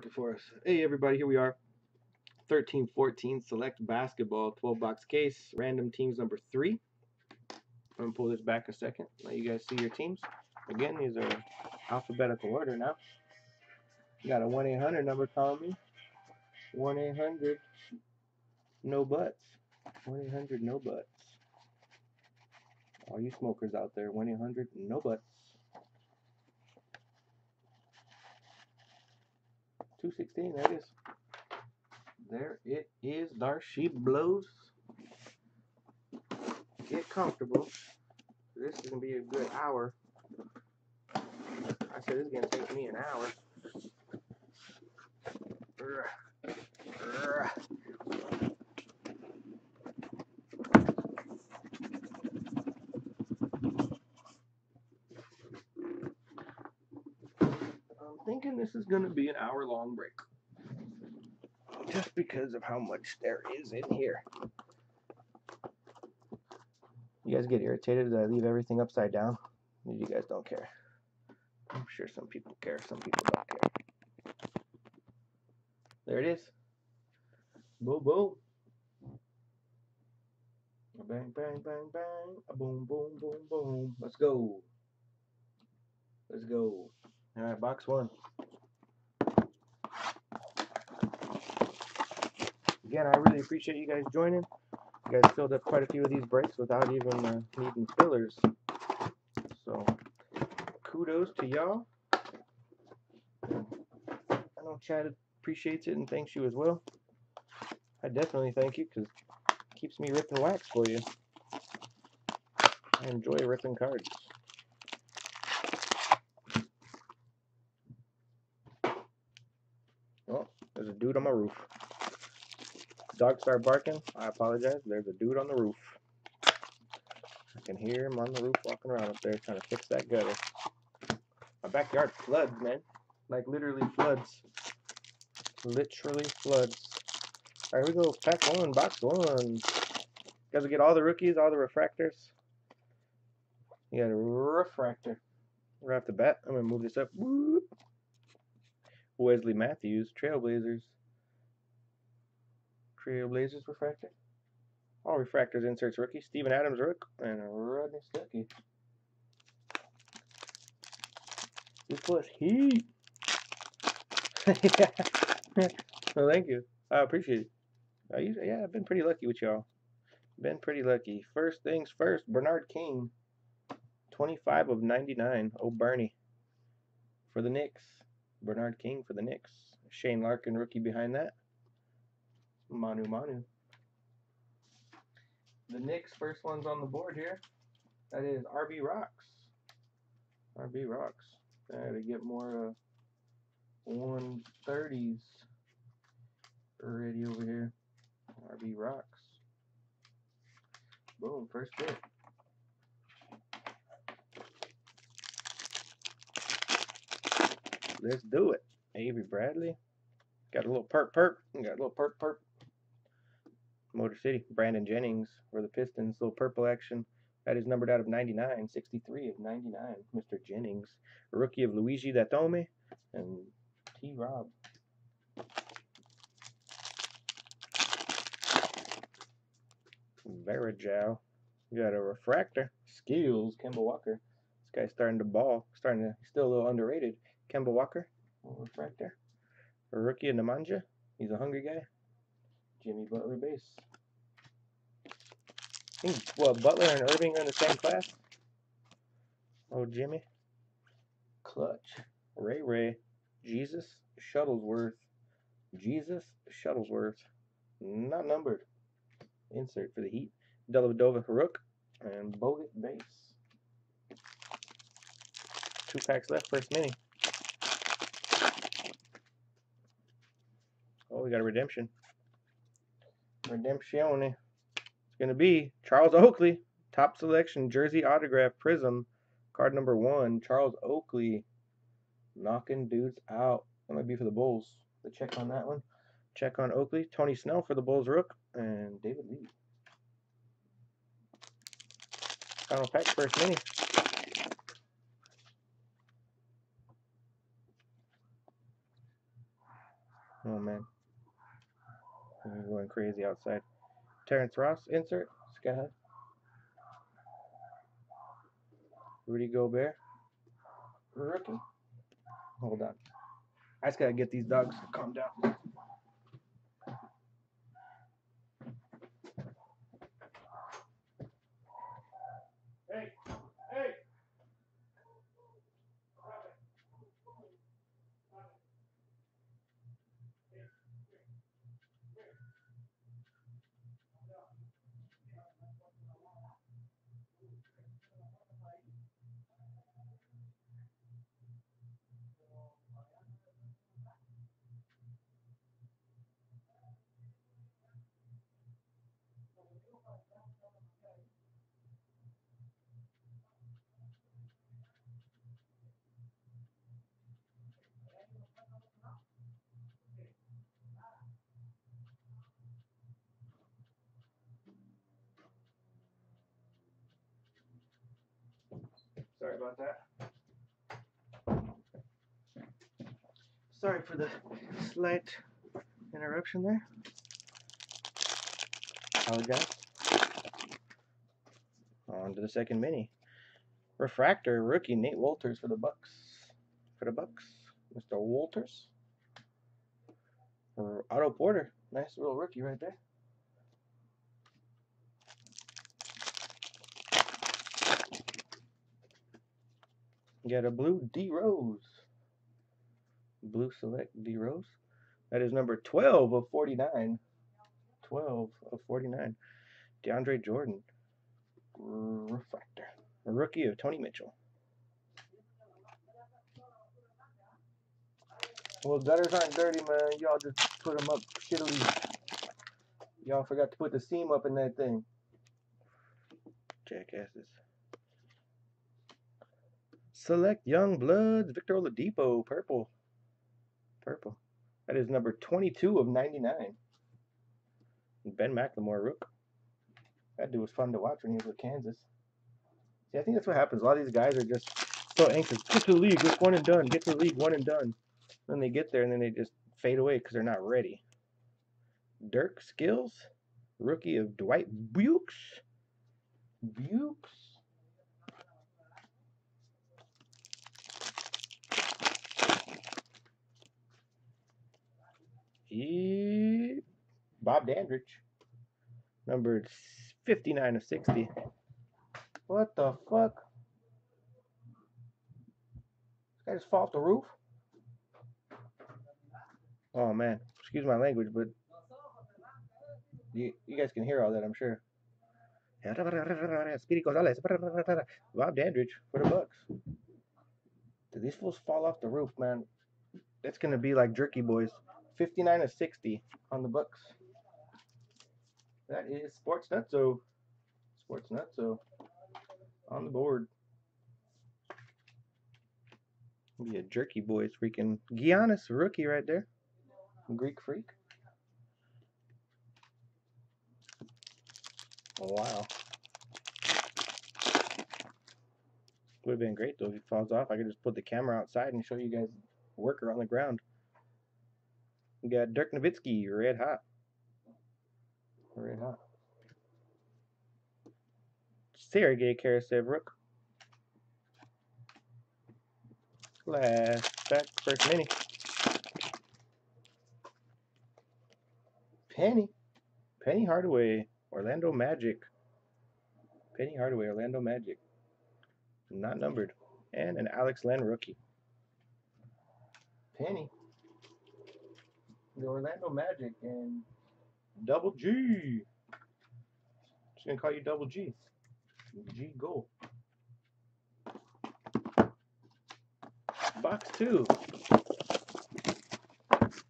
working for us. Hey everybody, here we are. 13-14 select basketball 12 box case random teams number three. I'm gonna pull this back a second. Let you guys see your teams. Again, these are alphabetical order now. You got a 1-800 number calling me. 1-800 no butts. 1-800 no butts. All you smokers out there, 1-800 no butts. 216, there. There it is. There she blows. Get comfortable. This is going to be a good hour. I said this is going to take me an hour. I'm thinking this is going to be an hour long break. Just because of how much there is in here. You guys get irritated that I leave everything upside down? You guys don't care. I'm sure some people care, some people don't care. There it is. Boom, boom. Bang, bang, bang, bang. Boom, boom, boom, boom. Let's go. Let's go. All right, box one. Again, I really appreciate you guys joining. You guys filled up quite a few of these breaks without even uh, needing fillers. So, kudos to y'all. I know Chad appreciates it and thanks you as well. I definitely thank you because it keeps me ripping wax for you. I enjoy ripping cards. Oh, there's a dude on my roof. Dogs start barking. I apologize. There's a dude on the roof. I can hear him on the roof walking around up there trying to fix that gutter. My backyard floods, man. Like literally floods. Literally floods. Alright, we go. Pack one, box one. You guys will get all the rookies, all the refractors. You got a refractor. Right off the bat, I'm going to move this up. Wesley Matthews, Trailblazers. Trailblazers refractor. All refractors inserts rookie. Steven Adams rook and Rodney Stuckey. This was heat. well, thank you. I appreciate it. Uh, I usually, yeah, I've been pretty lucky with y'all. Been pretty lucky. First things first, Bernard King. 25 of 99. Oh, Bernie. For the Knicks. Bernard King for the Knicks. Shane Larkin, rookie behind that. Manu Manu. The Knicks first one's on the board here. That is RB Rocks. RB Rocks. There to get more uh, 130s already over here. RB Rocks. Boom, first hit. Let's do it. Avery Bradley. Got a little perp perp. Got a little perp perp. Motor City. Brandon Jennings for the Pistons. Little purple action. That is numbered out of 99. 63 of 99. Mr. Jennings. Rookie of Luigi Datome. And T. Rob. Varejao. You got a refractor. Skills. Kemba Walker. This guy's starting to ball. Starting to, still a little underrated. Kemba Walker. Refractor. A rookie of Nemanja. He's a hungry guy. Jimmy Butler base. I think what Butler and Irving are in the same class. Oh Jimmy. Clutch. Ray Ray. Jesus Shuttlesworth. Jesus Shuttlesworth. Not numbered. Insert for the Heat. Dellavedova Rook. And Bogut base. Two packs left, first mini. Oh, we got a redemption. Redemption. It's going to be Charles Oakley. Top selection, jersey autograph, prism. Card number one, Charles Oakley. Knocking dudes out. That might be for the Bulls. The check on that one. Check on Oakley. Tony Snell for the Bulls Rook. And David Lee. Final pack, first mini. Oh man. Going crazy outside. Terrence Ross, insert. Sky High. Rudy Gobert. Rookie. Hold on. I just gotta get these dogs to calm down. Hey, hey. Sorry about that. Sorry for the slight interruption there. Apologize. On to the second mini. Refractor rookie Nate Wolters for the Bucks. For the Bucks, Mr. Wolters. Or Otto Porter, nice little rookie right there. Got a blue D Rose. Blue select D Rose. That is number 12 of 49. 12 of 49. DeAndre Jordan. Refractor. A rookie of Tony Mitchell. Well, gutters aren't dirty, man. Y'all just put them up shittily. Y'all forgot to put the seam up in that thing. Jackasses. Select Young Bloods, Victor Oladipo, purple. Purple. That is number 22 of 99. Ben McLemore, Rook. That dude was fun to watch when he was with Kansas. See, I think that's what happens. A lot of these guys are just so anxious. Get to the league, it's one and done. Get to the league, one and done. Then they get there and then they just fade away because they're not ready. Dirk Skills, rookie of Dwight Bukes. Bukes. Bob Dandridge, Number 59 of 60. What the fuck? This guy just fall off the roof? Oh man, excuse my language, but you, you guys can hear all that, I'm sure. Speedy Gonzalez, Bob Dandridge for the Bucks. Did these fools fall off the roof, man? It's gonna be like Jerky Boys. 59 of 60 on the books. That is Sports Nutso. Sports Nutso on the board. Be a Jerky Boys freaking Giannis rookie right there. Greek freak. Oh, wow. Would have been great though if he falls off. I could just put the camera outside and show you guys worker on the ground. We got Dirk Nowitzki, red hot. Red hot. Sergey Karasev Rook. Last back, first mini. Penny. Penny Hardaway, Orlando Magic. Penny Hardaway, Orlando Magic. Not numbered. And an Alex Len rookie. Penny. The Orlando Magic and Double G. Just gonna call you Double G. G go. Box two.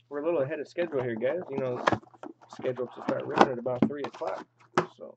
We're a little ahead of schedule here, guys. You know, scheduled to start ripping at about three o'clock. So.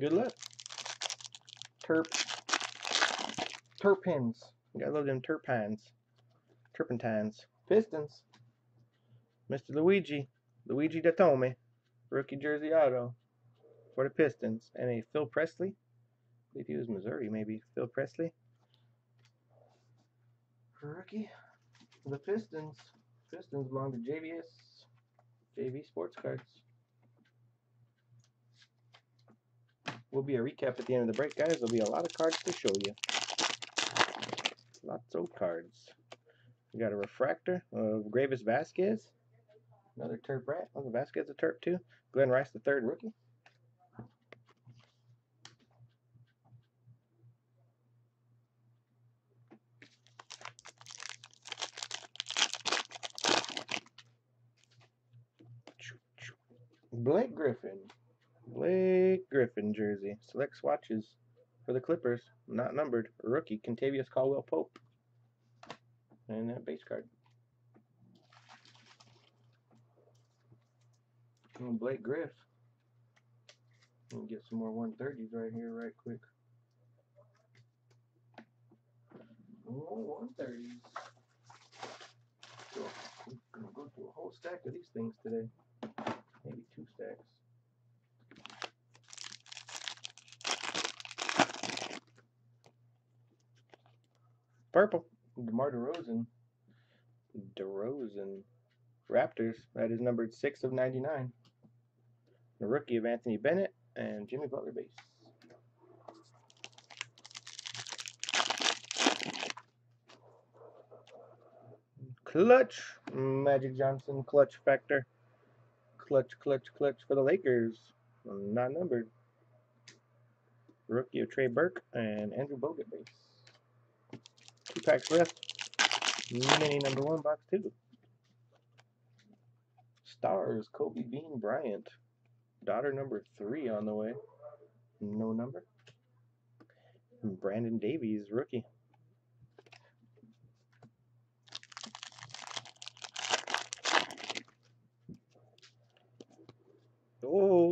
Good luck. Terp. Terpins. You gotta love them terpines. Turpentines. Pistons. Mr. Luigi. Luigi Datome. Rookie jersey auto. For the Pistons. And a Phil Pressey. I believe he was Missouri, maybe. Phil Pressey. Rookie. The Pistons. Pistons belong to JVS. JV Sports Cards. Will be a recap at the end of the break, guys. There'll be a lot of cards to show you. Lots of cards. We got a refractor of Greivis Vasquez. Another Terp rat. Oh, the Vasquez a Terp too. Glen Rice, the third rookie. Blake Griffin. Blake Griffin jersey. Select swatches for the Clippers. Not numbered. Rookie. Kentavious Caldwell Pope. And that base card. And Blake Griff. Let me get some more 130s right here, right quick. Oh, 130s. So, I'm gonna go through a whole stack of these things today. Maybe two stacks. Purple. DeMar DeRozan. DeRozan. Raptors. That is numbered 6 of 99. The rookie of Anthony Bennett and Jimmy Butler base. Clutch. Magic Johnson clutch factor. Clutch, clutch, clutch for the Lakers. Not numbered. Rookie of Trey Burke and Andrew Bogut base. Two packs left. Mini number one, box two. Stars, Kobe Bean Bryant. Daughter number three on the way. No number. Brandon Davies, rookie. Oh.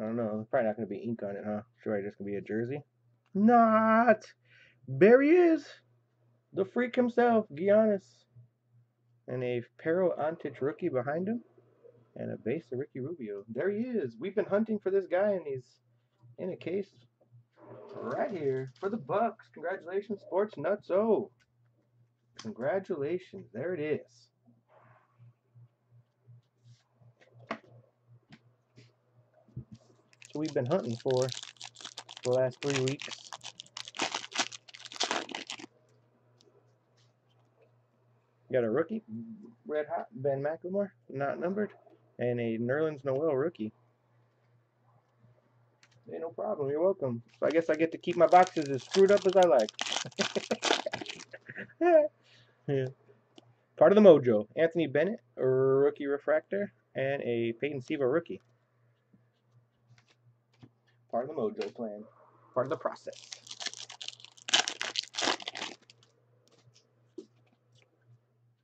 I don't know. Probably not going to be ink on it, huh? Sure, just going to be a jersey. Not. There he is. The freak himself, Giannis. And a Pero Antic rookie behind him. And a base of Ricky Rubio. There he is. We've been hunting for this guy, and he's in a case right here for the Bucks. Congratulations, Sports Nuts. Oh, congratulations. There it is. We've been hunting for the last three weeks. Got a rookie, red hot Ben McLemore, not numbered, and a Nerlens Noel rookie. Hey, no problem. You're welcome. So I guess I get to keep my boxes as screwed up as I like. yeah. Part of the mojo. Anthony Bennett, rookie refractor, and a Peyton Siva rookie. Part of the mojo plan. Part of the process.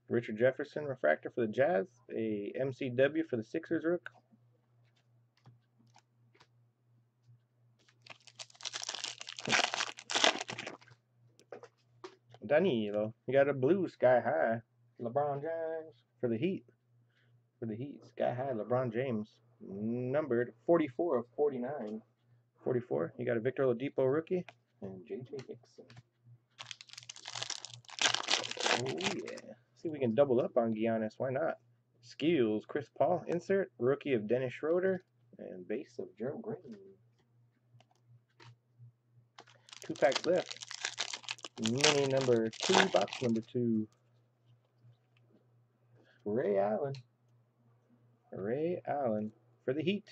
Richard Jefferson refractor for the Jazz, a MCW for the Sixers rook. Danilo, you got a blue sky high. LeBron James for the Heat. For the Heat, sky high. LeBron James, numbered 44 of 49. 44. You got a Victor Oladipo rookie and JJ Dixon. Oh yeah. See if we can double up on Giannis. Why not? Skills, Chris Paul, insert, rookie of Dennis Schroeder, and base of Gerald Green. Two packs left. Mini number two, box number two. Ray Allen. Ray Allen for the Heat.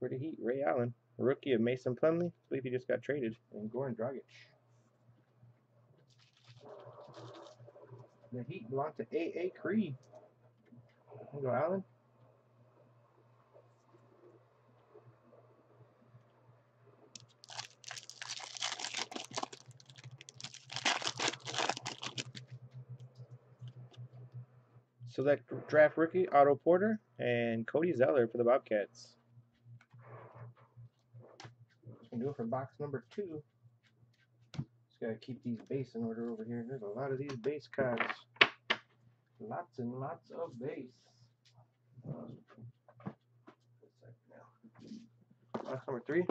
For the Heat, Ray Allen. Rookie of Mason Plumlee. I believe he just got traded. And Goran Dragic. The Heat belong to A.A. Creed. There go, Allen. select draft rookie Otto Porter and Cody Zeller for the Bobcats. Do it for box number two. Just gotta keep these base in order over here. There's a lot of these base cards. Lots and lots of base. Uh, box number three.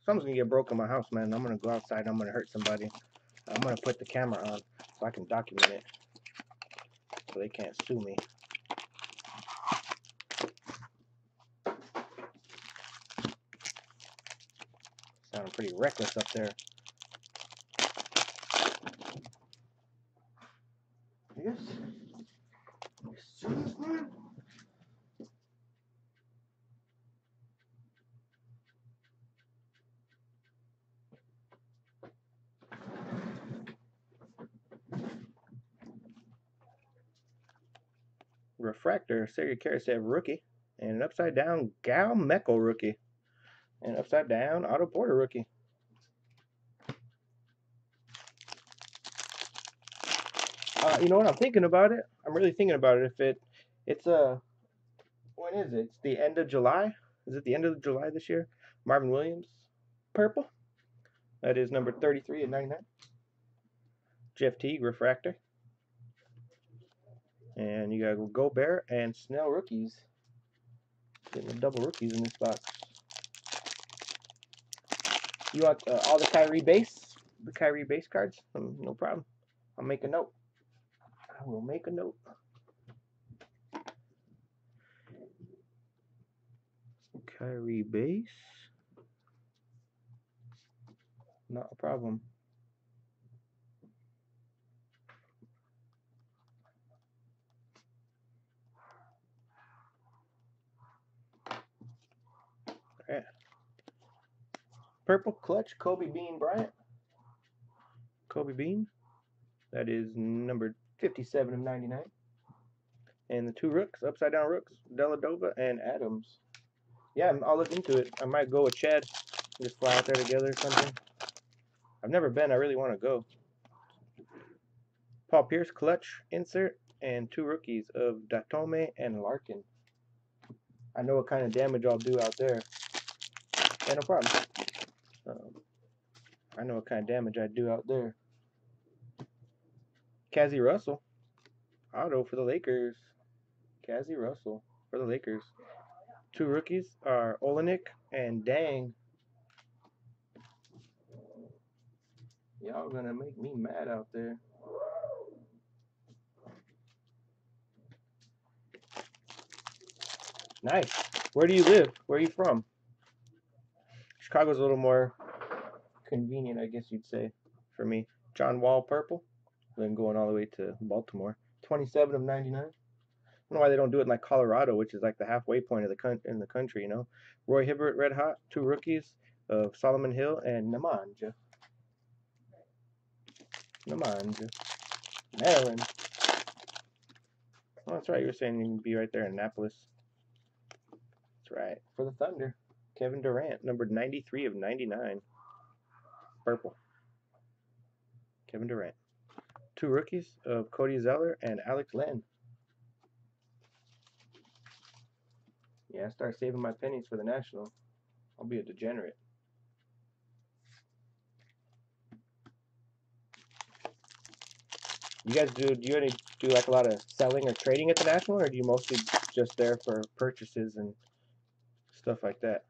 Something's gonna get broke in my house, man. I'm gonna go outside. I'm gonna hurt somebody. I'm gonna put the camera on so I can document it, so they can't sue me. Sounding pretty reckless up there. Yes. You serious, man? Refractor, Sergei Karasev rookie, and an upside down Gal Mekel rookie, and upside down Otto Porter rookie. Uh, you know what? I'm thinking about it. I'm really thinking about it. If it, it's uh, when is it? It's the end of July. Is it the end of July this year? Marvin Williams, purple. That is number 33 and 99. Jeff Teague refractor. And you got Gobert and Snell rookies. Getting the double rookies in this box. You want uh, all the Kyrie base? The Kyrie base cards? Um, no problem. I'll make a note. I will make a note. Kyrie base. Not a problem. Alright. Purple clutch, Kobe Bean Bryant. Kobe Bean. That is number 57 of 99. And the two rooks, upside down rooks, Dellavedova and Adams. Yeah, I'll look into it. I might go with Chad. Just fly out there together or something. I've never been. I really want to go. Paul Pierce, clutch, insert, and two rookies of Datome and Larkin. I know what kind of damage I'll do out there. Yeah, no problem. Um, I know what kind of damage I do out there. Cazzie Russell. Auto for the Lakers. Cazzie Russell for the Lakers. Two rookies are Olynyk and Dang. Y'all gonna make me mad out there. Nice. Where do you live? Where are you from? Chicago's a little more convenient, I guess you'd say, for me. John Wall purple. Then going all the way to Baltimore. 27 of 99. I don't know why they don't do it in like Colorado, which is like the halfway point of the in the country, you know. Roy Hibbert, red hot, two rookies of Solomon Hill and Nemanja. Nemanja. Maryland. Oh, that's right. You were saying you can be right there in Annapolis. That's right. For the Thunder, Kevin Durant, numbered 93 of 99. Purple. Kevin Durant. Two rookies of Cody Zeller and Alex Len. Yeah, I start saving my pennies for the National. I'll be a degenerate. You guys do do you any do like a lot of selling or trading at the National, or do you mostly just there for purchases and stuff like that?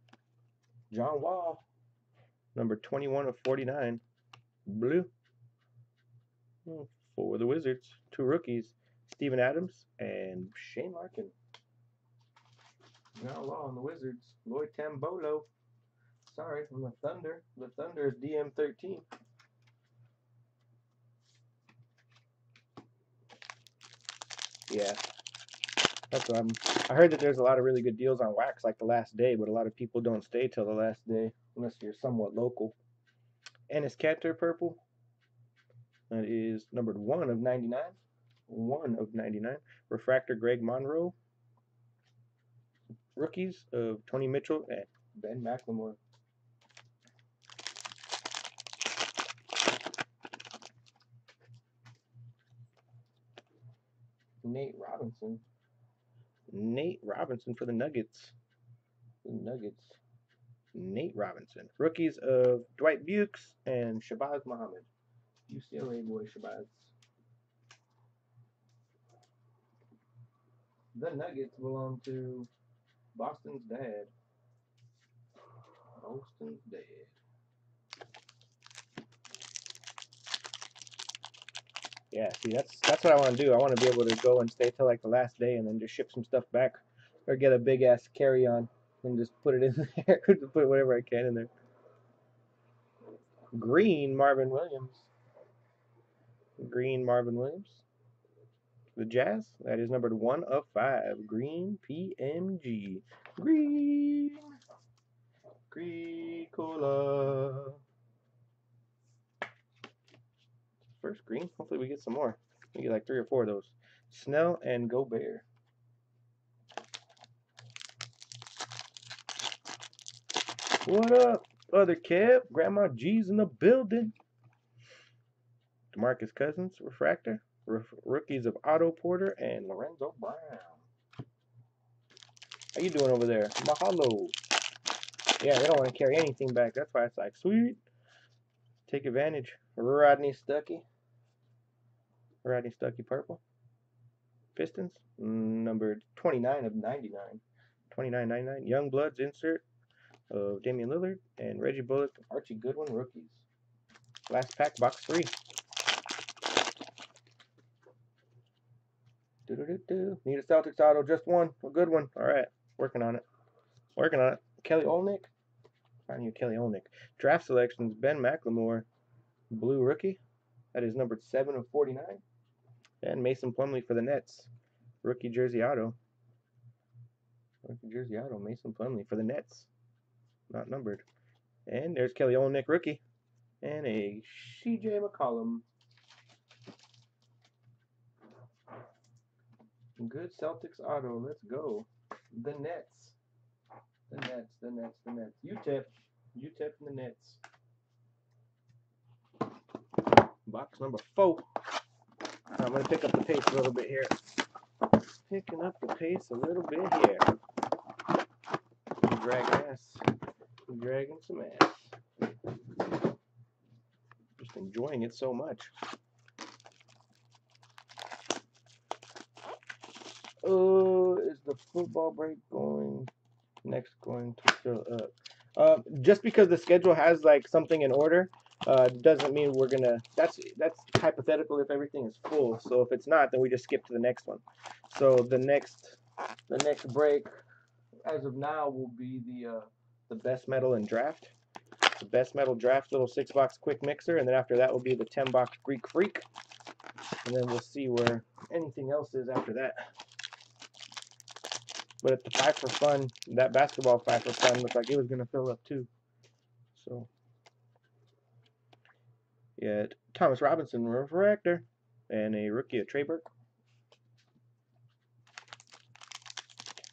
John Wall, number 21 of 49, blue. Hmm, oh, For the Wizards, two rookies, Steven Adams and Shane Larkin. John Wall on the Wizards, Lloyd Tambolo. Sorry, from the Thunder. The Thunder is DM13. Yeah. That's what I'm. Um, I heard that there's a lot of really good deals on wax like the last day, but a lot of people don't stay till the last day unless you're somewhat local. Enes Kanter purple. That is numbered one of 99. One of 99. Refractor Greg Monroe. Rookies of Tony Mitchell and Ben McLemore. Nate Robinson. Nate Robinson for the Nuggets. The Nuggets. Nate Robinson. Rookies of Dwight Bukes and Shabazz Muhammad. UCLA boy Shabazz. The Nuggets belong to Boston's dad. Boston's dad. Yeah, see, that's that's what I want to do. I want to be able to go and stay till like the last day, and then just ship some stuff back, or get a big ass carry on and just put it in there. put whatever I can in there. Green Marvin Williams. Green Marvin Williams. The Jazz. That is numbered one of five. Green PMG. Green. Green Cola. First green. Hopefully we get some more. We get like three or four of those. Snell and Gobert. What up, other Kev? Grandma G's in the building. Demarcus Cousins, Refractor. rookies of Otto Porter and Lorenzo Brown. How you doing over there? Mahalo. Yeah, they don't want to carry anything back. That's why it's like, sweet. Take advantage. Rodney Stuckey. Rodney Stuckey purple. Pistons, numbered 29 of 99. 29.99. Young Bloods insert of Damian Lillard and Reggie Bullock, Archie Goodwin rookies. Last pack, box three. Do -do -do -do. Need a Celtics auto, just one, a good one. All right, working on it. Working on it. Kelly Olynyk. Find you Kelly Olynyk. Draft selections: Ben McLemore, blue rookie. That is numbered seven of 49. And Mason Plumlee for the Nets, rookie jersey auto. Rookie jersey auto, Mason Plumlee for the Nets not numbered. And there's Kelly Olynyk rookie. And a CJ McCollum. Good Celtics auto. Let's go. The Nets. The Nets, the Nets, the Nets. UTEP. UTEP and the Nets. Box number four. I'm going to pick up the pace a little bit here. Picking up the pace a little bit here. Drag ass dragging some ass. Just enjoying it so much. Oh, is the football break going next going to fill up? Uh, just because the schedule has like something in order, uh, doesn't mean we're gonna. That's that's hypothetical if everything is full. So if it's not, then we just skip to the next one. So the next the next break, as of now, will be the uh, the best metal in draft. The best metal draft little six box quick mixer, and then after that will be the 10 box Greek Freak. And then we'll see where anything else is after that. But at the five for fun, that basketball five for fun looked like it was gonna fill up too. So yeah, Thomas Robinson refractor and a rookie of Trey Burke.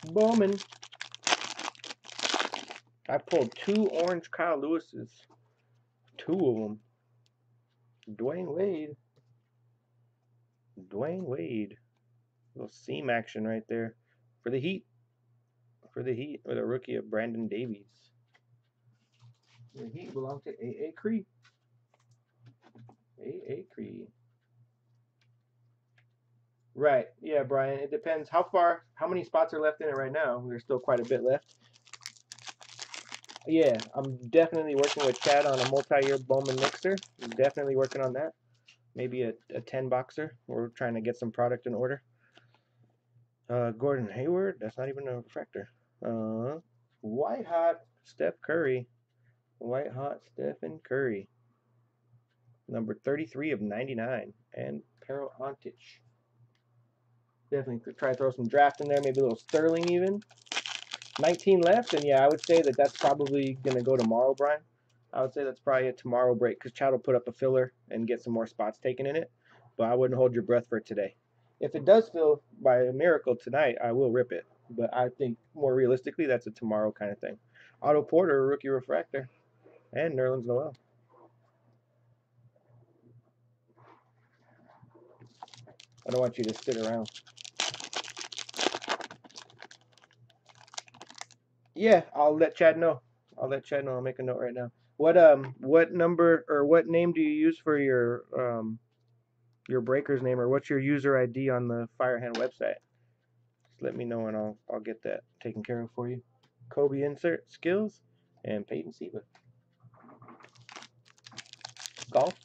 Bowman I pulled two orange Kyle Lewis's. Two of them. Dwyane Wade. Dwyane Wade. Little seam action right there. For the Heat. For the Heat. With a rookie of Brandon Davies. The Heat belong to A.A. Cree. A.A. Cree. Right. Yeah, Brian. It depends how far, how many spots are left in it right now. There's still quite a bit left yeah, I'm definitely working with Chad on a multi-year Bowman mixer. I'm definitely working on that. Maybe a, a 10 boxer. We're trying to get some product in order. Uh, Gordon Hayward, that's not even a refractor. Uh, White Hot Steph Curry. White Hot Stephen Curry. Number 33 of 99. And Pero Antic. Definitely could try to throw some draft in there, maybe a little Sterling even. 19 left, and yeah, I would say that that's probably going to go tomorrow, Brian. I would say that's probably a tomorrow break because Chad will put up a filler and get some more spots taken in it. But I wouldn't hold your breath for today. If it does fill by a miracle tonight, I will rip it. But I think more realistically, that's a tomorrow kind of thing. Otto Porter, rookie refractor, and Nerlens Noel. I don't want you to sit around. Yeah, I'll let Chad know. I'll let Chad know. I'll make a note right now. What um what number or what name do you use for your um your breaker's name or what's your user ID on the Firehand website? Just let me know and I'll I'll get that taken care of for you. Kobe insert skills and Peyton Siva. Golf.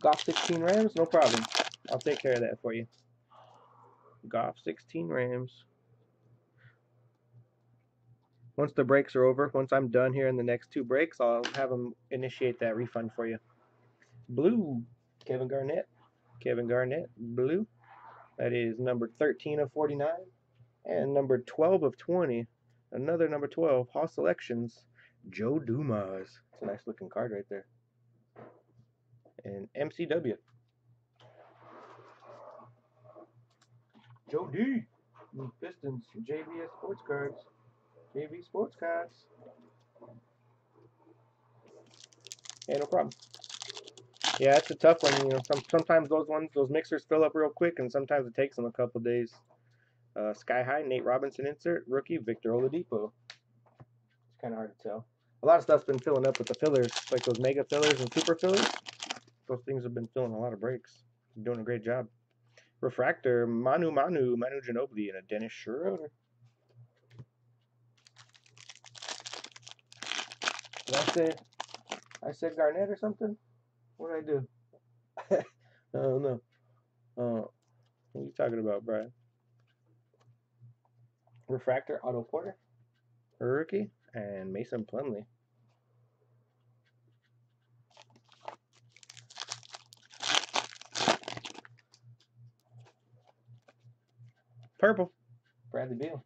Golf 16 Rams, no problem. I'll take care of that for you. Golf 16 Rams. Once the breaks are over, once I'm done here in the next two breaks, I'll have them initiate that refund for you. Blue, Kevin Garnett. Kevin Garnett, blue. That is number 13 of 49. And number 12 of 20. Another number 12, Hall Selections, Joe Dumars. It's a nice looking card right there. And MCW. Joe D. Pistons, JVS Sports Cards. JV Sports Cards. Yeah, no problem. Yeah, it's a tough one. You know, some, sometimes those ones, those mixers fill up real quick, and sometimes it takes them a couple days. Uh, Sky High, Nate Robinson insert, rookie, Victor Oladipo. It's kind of hard to tell. A lot of stuff's been filling up with the fillers, like those mega fillers and super fillers. Those things have been filling a lot of breaks. Doing a great job. Refractor, Manu Manu, Manu Ginobili, and a Dennis Schroeder. Did I say I said Garnett or something? What did I do? I don't know. Uh, what are you talking about, Brian? Refractor, Otto Porter, rookie, and Mason Plumlee. Purple, Bradley Beal.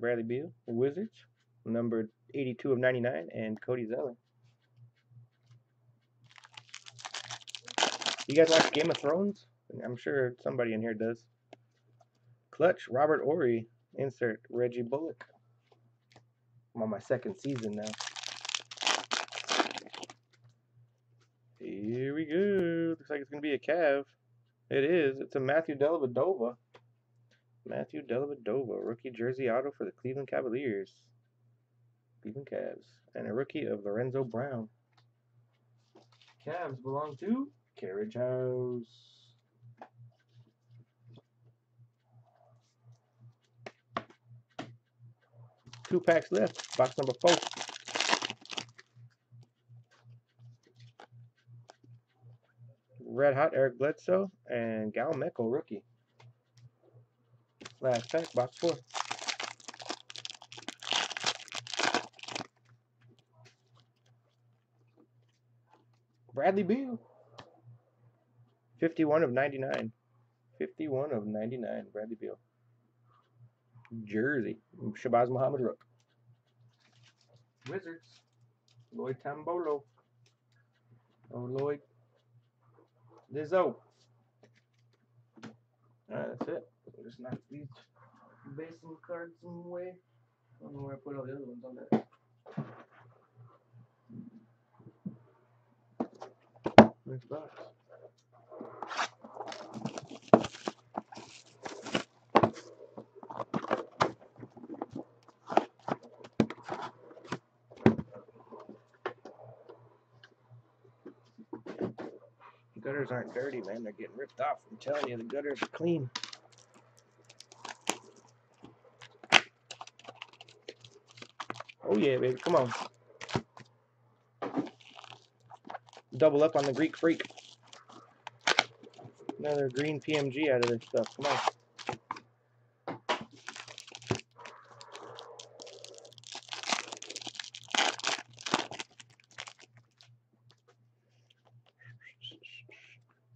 Bradley Beal, the Wizards, number 82 of 99, and Cody Zeller. You guys watch Game of Thrones? I'm sure somebody in here does. Clutch, Robert Horry, insert Reggie Bullock. I'm on my second season now. Here we go. Looks like it's going to be a Cav. It is. It's a Matthew Dellavedova. Matthew Dellavedova, rookie jersey auto for the Cleveland Cavaliers. Cleveland Cavs. And a rookie of Lorenzo Brown. Cavs belong to Carriage House. Two packs left. Box number four. Red Hot Eric Bledsoe and Gal Mekel rookie. Last pack, box four. Bradley Beal. 51 of 99. 51 of 99, Bradley Beal. Jersey, Shabazz Muhammad Rook. Wizards, Lloyd Tambolo. Oh, Lloyd. Lizzo. Alright, that's it. Just knock these baseball cards away. I don't know where I put all the other ones on there. Nice box. gutters aren't dirty, man. They're getting ripped off. I'm telling you, the gutters are clean. Oh yeah, baby. Come on. Double up on the Greek Freak. Another green PMG out of this stuff. Come on.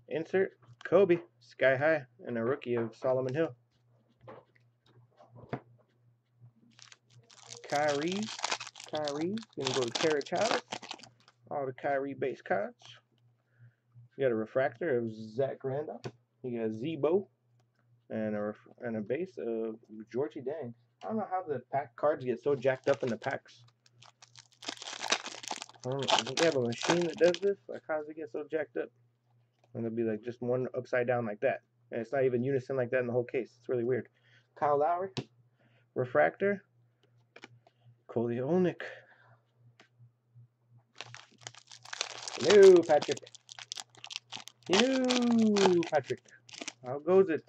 Insert Kobe Sky High, and a rookie of Solomon Hill. Kyrie, Kyrie, gonna go to Carrot Chalice. All the Kyrie base cards. You got a refractor of Zach Randolph. You got Zebo, and a and a base of Gorgui Dieng. I don't know how the pack cards get so jacked up in the packs. I don't know. They have a machine that does this. Like, how does it get so jacked up? And it'll be like just one upside down like that. And it's not even unison like that in the whole case. It's really weird. Kyle Lowry, refractor. Cody Olnick. Hello, Patrick. Hello, Patrick. How goes it?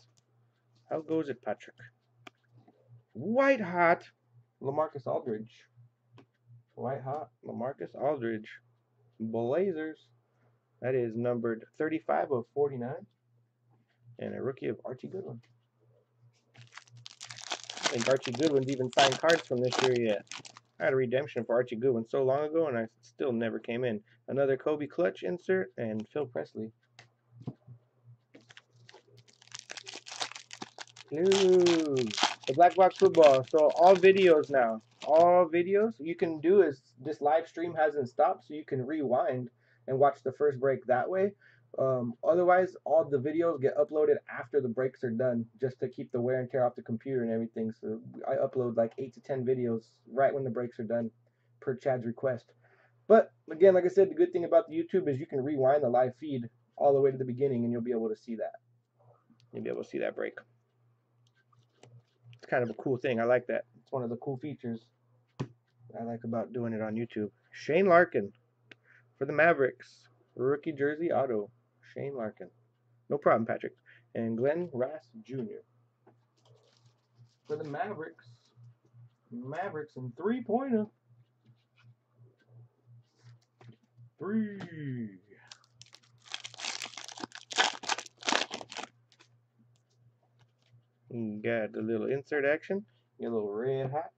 How goes it, Patrick? White hot, Lamarcus Aldridge. White hot, Lamarcus Aldridge. Blazers. That is numbered 35 of 49. And a rookie of Archie Goodwin. I think Archie Goodwin's even signed cards from this year yet. I had a redemption for Archie Goodwin so long ago and I still never came in. Another Kobe Clutch insert and Phil Pressey. Ooh, the Black Box Football. So all videos now, all videos you can do is this live stream hasn't stopped, so you can rewind and watch the first break that way. Um, otherwise, all the videos get uploaded after the breaks are done, just to keep the wear and tear off the computer and everything. So I upload like eight to ten videos right when the breaks are done, per Chad's request. But again, like I said, the good thing about the YouTube is you can rewind the live feed all the way to the beginning, and you'll be able to see that. You'll be able to see that break It's kind of a cool thing. I like that. It's one of the cool features I like about doing it on YouTube. Shane Larkin for the Mavericks. Rookie jersey auto. Shane Larkin. No problem, Patrick. And Glen Rice Jr. For the Mavericks. Mavericks and three pointer. Three. Got the little insert action, your little red hot,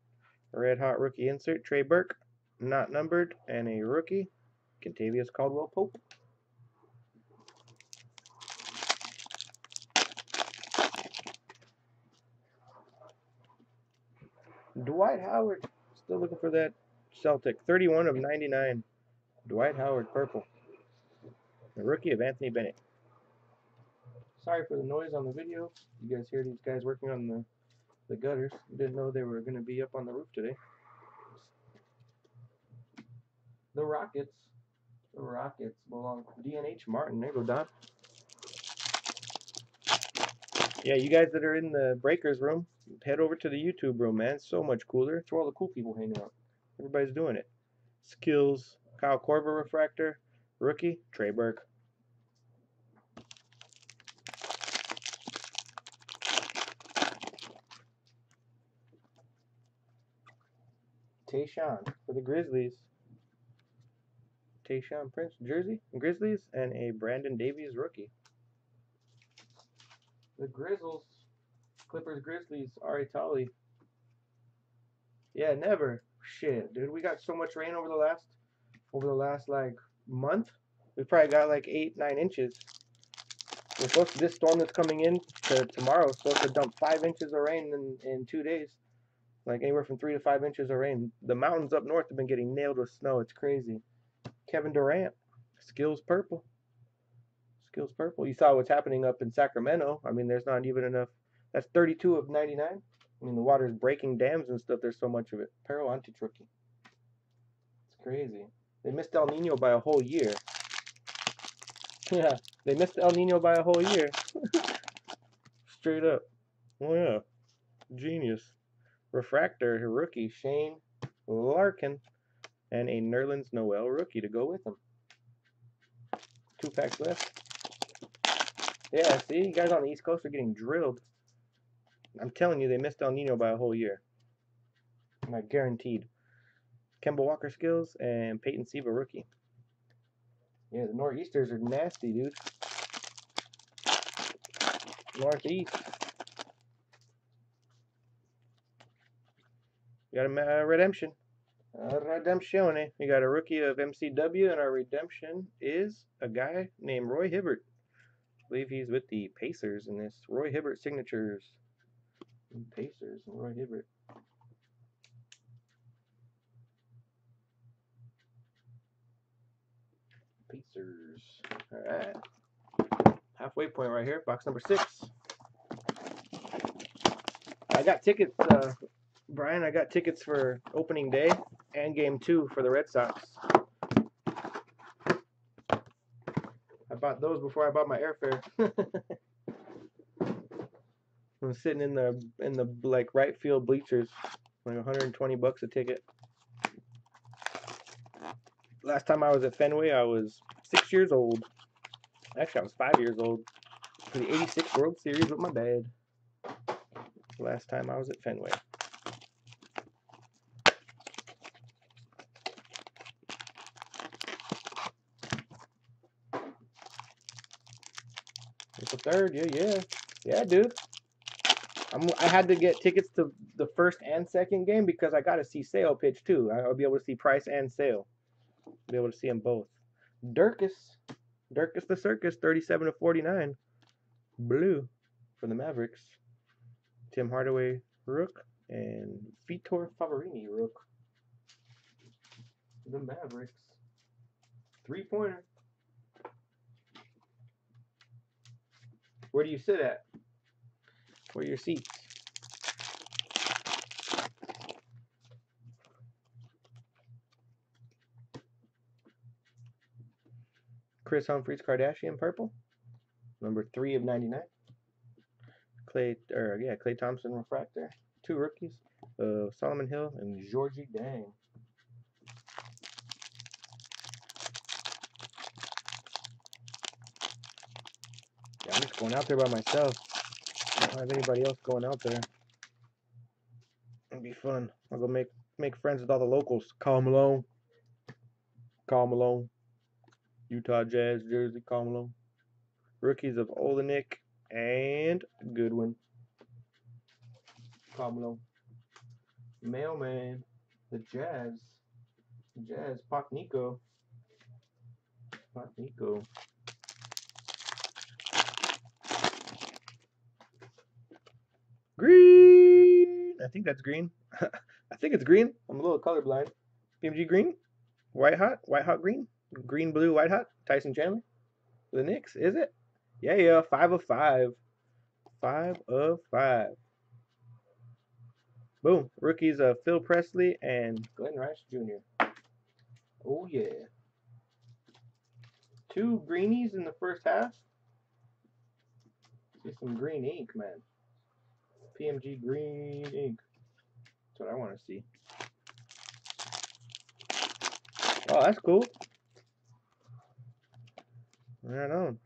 red hot rookie insert, Trey Burke, not numbered, and a rookie, Kentavious Caldwell Pope. Dwight Howard, still looking for that Celtic, 31 of 99. Dwight Howard, purple. The rookie of Anthony Bennett. Sorry for the noise on the video. You guys hear these guys working on the, the gutters. Didn't know they were going to be up on the roof today. The Rockets. The Rockets belong DNH Martin. There go, Don. Yeah, you guys that are in the breakers room, head over to the YouTube room, man. It's so much cooler. It's where all the cool people hang out. Everybody's doing it. Skills, Kyle Korver refractor, rookie, Trey Burke. Tayshaun for the Grizzlies. Tayshaun Prince jersey, Grizzlies, and a Brandon Davies rookie. The Grizzles, Clippers, Grizzlies, Ari. Yeah, never. Shit, dude, we got so much rain over the last, over the last like month. We probably got like eight, nine inches. We're supposed to, this storm that's coming in to tomorrow is supposed to dump five inches of rain in, in two days like anywhere from three to five inches of rain. The mountains up north have been getting nailed with snow. It's crazy. Kevin Durant, skills purple. Skills purple. You saw what's happening up in Sacramento. I mean, there's not even enough. That's 32 of 99. I mean, the water's breaking dams and stuff. There's so much of it. Pero Antitrookie. It's crazy. They missed El Nino by a whole year. Yeah, they missed El Nino by a whole year. Straight up. Oh yeah, genius. Refractor rookie Shane Larkin, and a Nerlens Noel rookie to go with him. Two packs left. Yeah, see, you guys on the East Coast are getting drilled. I'm telling you, they missed El Nino by a whole year. Not guaranteed. Kemba Walker skills and Peyton Siva rookie. Yeah, the Northeasters are nasty, dude. Northeast. You got a uh, redemption. Uh, redemption. You got a rookie of MCW, and our redemption is a guy named Roy Hibbert. Believe he's with the Pacers in this. Roy Hibbert signatures. Pacers and Roy Hibbert. Pacers. Alright. Halfway point right here. Box number six. I got tickets, uh, Brian. I got tickets for opening day and game two for the Red Sox. I bought those before I bought my airfare. I'm sitting in the in the like right field bleachers, like 120 bucks a ticket. Last time I was at Fenway, I was six years old. Actually, I was five years old for the '86 World Series with my dad. Last time I was at Fenway. Third, yeah, yeah, yeah, dude. I'm, I had to get tickets to the first and second game because I got to see Sale pitch too. I'll be able to see Price and Sale. Be able to see them both. Dirkus, Dirkus the Circus, 37 to 49, blue for the Mavericks. Tim Hardaway Rook and Vitor Faverani Rook. The Mavericks. Three pointer. Where do you sit at? Where are your seats? Kris Humphries Kardashian purple. Number three of 99. Clay, or yeah, Klay Thompson refractor. Two rookies. Uh, Solomon Hill and Gorgui Dieng. Yeah, I'm just going out there by myself. I don't have anybody else going out there. It'll be fun. I'll go make make friends with all the locals. Karl Malone. Karl Malone. Utah Jazz jersey, Karl Malone. Rookies of Olynyk and Goodwin. Karl Malone. Mailman. The Jazz. Jazz. Pak Nico. Pak Nico. Green. I think that's green. I think it's green. I'm a little colorblind. PMG green. White hot. White hot green. Green blue white hot. Tyson Chandler. The Knicks. Is it? Yeah, yeah. Five of five. Five of five. Boom. Rookies of Phil Pressey and Glen Rice Jr. Oh yeah. Two greenies in the first half. See some green ink, man. PMG green ink. That's what I want to see. Oh, that's cool. Right on.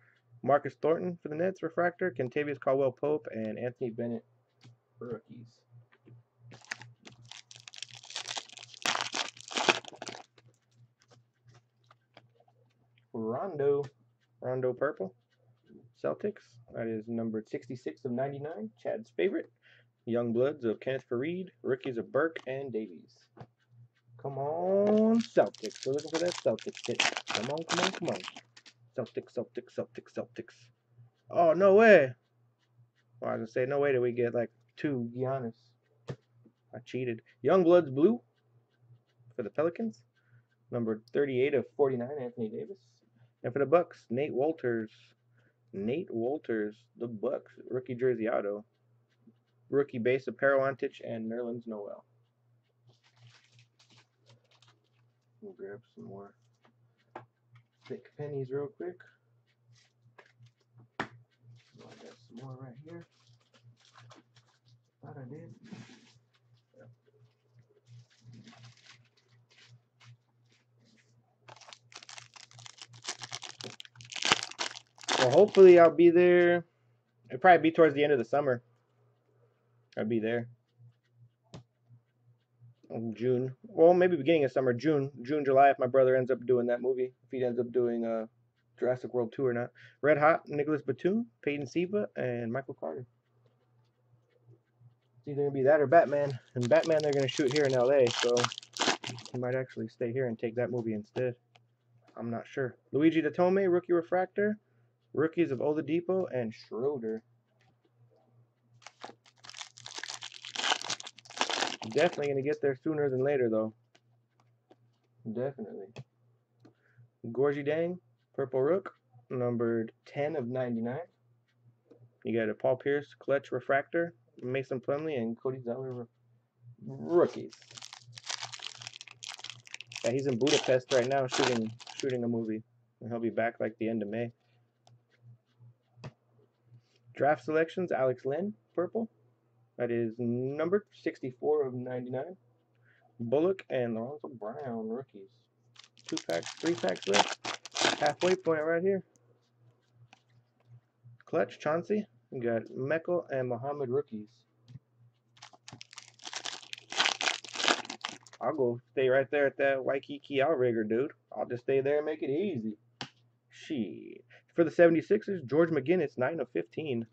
Marcus Thornton for the Nets, refractor. Kentavious Caldwell Pope and Anthony Bennett for rookies. Rondo. Rondo purple. Celtics. That is number 66 of 99. Chad's favorite. Young Bloods of Kenneth Faried. Rookies of Burke and Davies. Come on, Celtics. We're looking for that Celtics hit. Come on, come on, come on. Celtics, Celtics, Celtics, Celtics. Oh, no way. Well, I was going to say, no way did we get like two Giannis. I cheated. Young Bloods blue for the Pelicans. Number 38 of 49, Anthony Davis. And for the Bucks, Nate Wolters. Nate Wolters, the Bucks, rookie jersey auto. Rookie base of Pero Antic and Nerlens Noel. We'll grab some more thick pennies real quick. Oh, I got some more right here. Thought I did. Well, hopefully I'll be there. It'll probably be towards the end of the summer. I'll be there. June. Well, maybe beginning of summer, June, June, July, if my brother ends up doing that movie. If he ends up doing a Jurassic World 2 or not. Red Hot, Nicholas Batum, Peyton Siva, and Michael Carter. It's either going to be that or Batman. And Batman they're going to shoot here in LA, so he might actually stay here and take that movie instead. I'm not sure. Luigi Datome, Rookie Refractor. Rookies of Oladipo and Schroeder. Definitely going to get there sooner than later, though. Definitely. Gorgui Dieng, Purple Rook, numbered 10 of 99. You got a Paul Pierce, Clutch Refractor, Mason Plumlee, and Cody Zeller rookies. Yeah, he's in Budapest right now shooting shooting a movie. And he'll be back like the end of May. Draft selections, Alex Len, purple. That is number 64 of 99. Bullock and Lonzo Brown, rookies. Two packs, three packs left. Halfway point right here. Clutch, Chauncey. We got Mekel and Muhammad rookies. I'll go stay right there at that Waikiki outrigger, dude. I'll just stay there and make it easy. Shit. For the 76ers, George McGinnis, 9 of 15.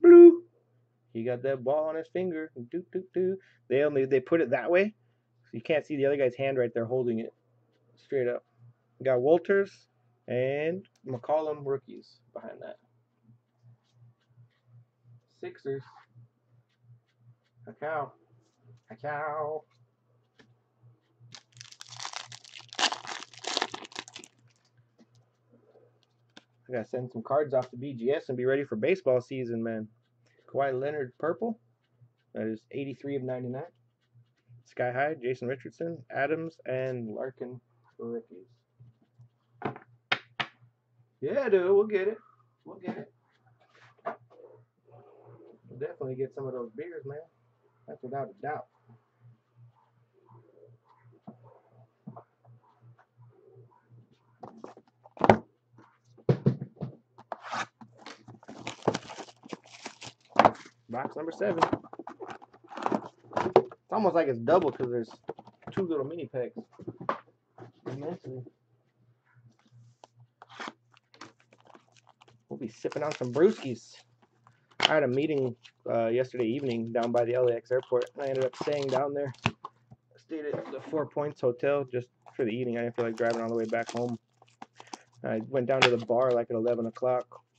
Blue. He got that ball on his finger. Doo, doo, doo. They only they put it that way. So you can't see the other guy's hand right there holding it. Straight up. Got Wolters and McCollum rookies behind that. Sixers. A cow. A cow. I gotta send some cards off to BGS and be ready for baseball season, man. Kawhi Leonard purple. That is 83 of 99. Sky High, Jason Richardson, Adams, and Larkin for rookies. Yeah, dude, we'll get it. We'll get it. We'll definitely get some of those beers, man. That's without a doubt. Box number seven. It's almost like it's double because there's two little mini packs. We'll be sipping on some brewskis. I had a meeting uh, yesterday evening down by the LAX airport. I ended up staying down there. I stayed at the Four Points Hotel just for the evening. I didn't feel like driving all the way back home. I went down to the bar like at 11 o'clock and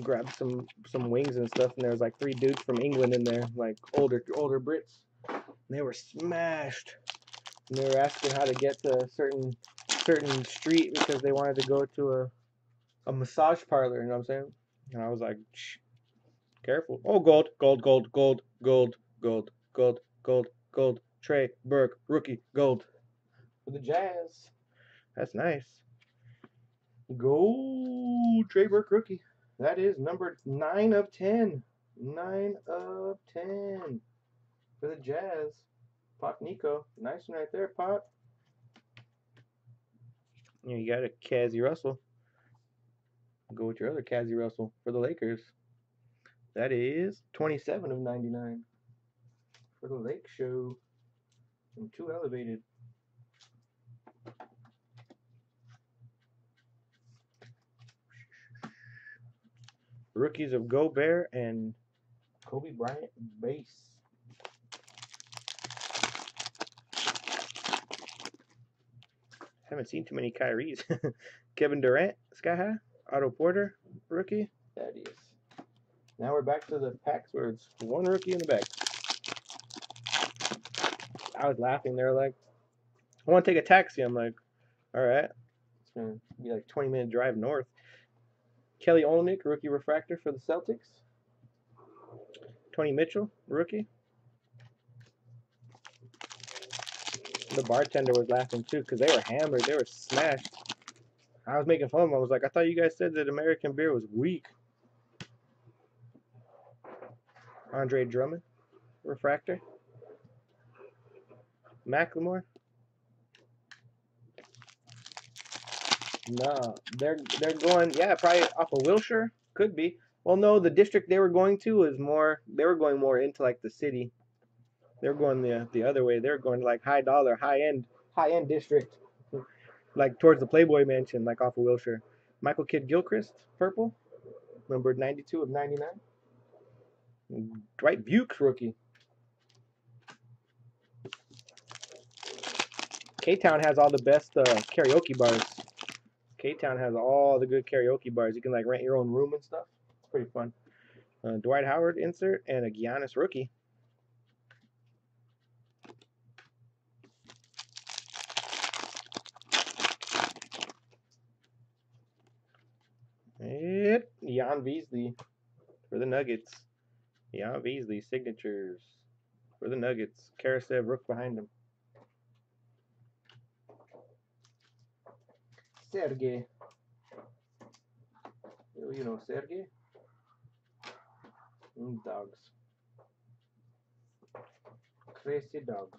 grabbed some some wings and stuff. And there was like three dudes from England in there, like older older Brits. They were smashed. And they were asking how to get to a certain certain street because they wanted to go to a a massage parlor. You know what I'm saying? And I was like, careful. Oh, gold, gold, gold, gold, gold, gold, gold, gold, gold. Trey Burke, rookie, gold. For the Jazz. That's nice. Gold, Trey Burke, rookie. That is number 9 of 10. 9 of 10 for the Jazz. Pop Nico. Nice one right there, Pop. You got a Cazzie Russell. Go with your other Cazzie Russell for the Lakers. That is 27 of 99 for the Lake Show. And two elevated. Rookies of Gobert and Kobe Bryant base. Haven't seen too many Kyries. Kevin Durant, Sky High. Otto Porter, rookie. That is. Now we're back to the packs where it's one rookie in the back. I was laughing. They're like, I want to take a taxi. I'm like, all right. It's going to be like 20 minute drive north. Kelly Olynyk, rookie refractor for the Celtics. Tony Mitchell, rookie. The bartender was laughing too because they were hammered. They were smashed. I was making fun of them. I was like, I thought you guys said that American beer was weak. Andre Drummond, refractor. Macklemore. No, they're they're going. Yeah, probably off of Wilshire. Could be. Well, no, the district they were going to is more. They were going more into like the city. They're going the the other way. They're going like high dollar, high end, high end district, like towards the Playboy Mansion, like off of Wilshire. Michael Kidd Gilchrist, purple, number 92 of 99. Dwight Buycks, rookie. K Town has all the best uh, karaoke bars. K-Town has all the good karaoke bars. You can like rent your own room and stuff. It's pretty fun. Uh, Dwight Howard insert and a Giannis rookie. Yep, Jan Vesely for the Nuggets. Jan Vesely signatures for the Nuggets. Karasev Rook behind him. Sergey. You know Sergey? Mm, dogs. Crazy dogs.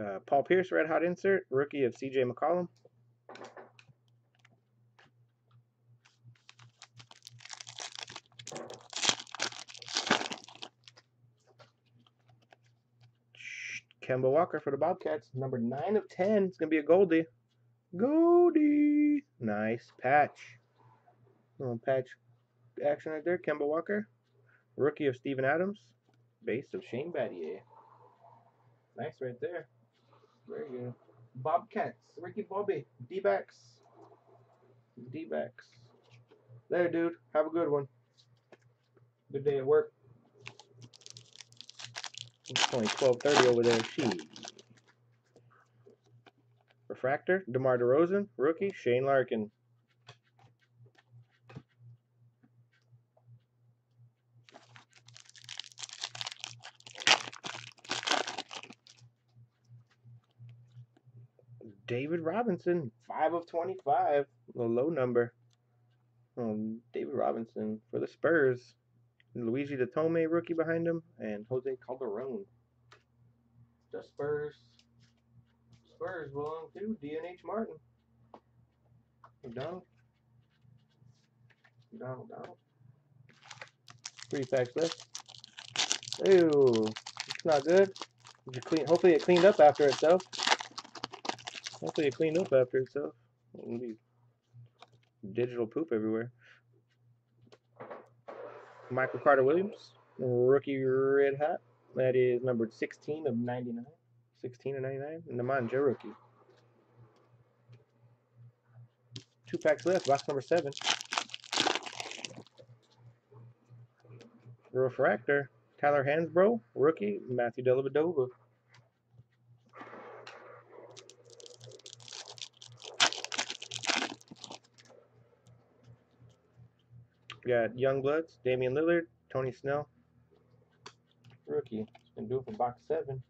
Uh, Paul Pierce, red hot insert, rookie of CJ McCollum. Kemba Walker for the Bobcats, number 9 of 10. It's going to be a Goldie. Goldie! Nice patch. Little patch action right there. Kemba Walker. Rookie of Steven Adams. Base of Shane Battier. Nice right there. Very good. Bobcats. Ricky Bobby. D-backs. D-backs. There, dude. Have a good one. Good day at work. It's only 12.30 over there. She. Refractor. DeMar DeRozan. Rookie. Shane Larkin. David Robinson, 5 of 25, a low number. Um, David Robinson for the Spurs. Luigi Datome, rookie behind him, and Jose Calderon. The Spurs. Spurs belong to DNH Martin. Donald. Donald, Donald. Three packs left. Ew, it's not good. Clean? Hopefully it cleaned up after itself. Hopefully it cleaned up after itself. Digital poop everywhere. Michael Carter Williams, rookie red hot. That is numbered 16 of 99. 16 of 99. And the Manja rookie. Two packs left, box number seven. Refractor, Tyler Hansbrough, rookie, Matthew Dellavedova. We got Youngbloods, Damian Lillard, Tony Snell. Rookie. It's gonna do it for box seven.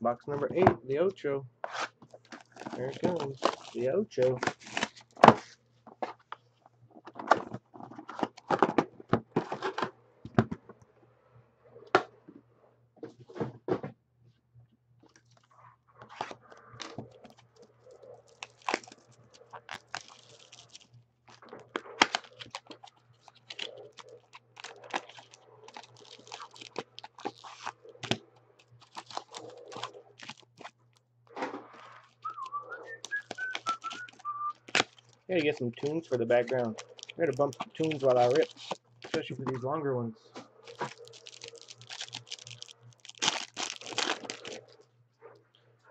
Box number eight, the Ocho. There it comes. The Ocho. Some tunes for the background. I gotta bump some tunes while I rip, especially for these longer ones.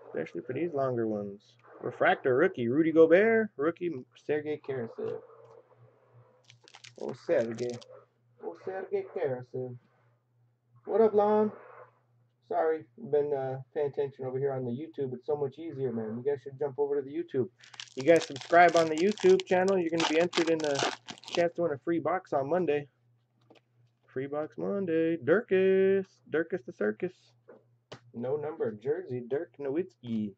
Especially for these longer ones. Refractor rookie, Rudy Gobert. Rookie, Sergey Karasev. Oh, Sergey. Oh, Sergey Karasev. What up, Lon? Sorry, been uh, paying attention over here on the YouTube. It's so much easier, man. You guys should jump over to the YouTube. You guys subscribe on the YouTube channel. You're going to be entered in the chance to win a free box on Monday. Free box Monday. Dirkus. Dirkus the Circus. No number. Jersey. Dirk Nowitzki.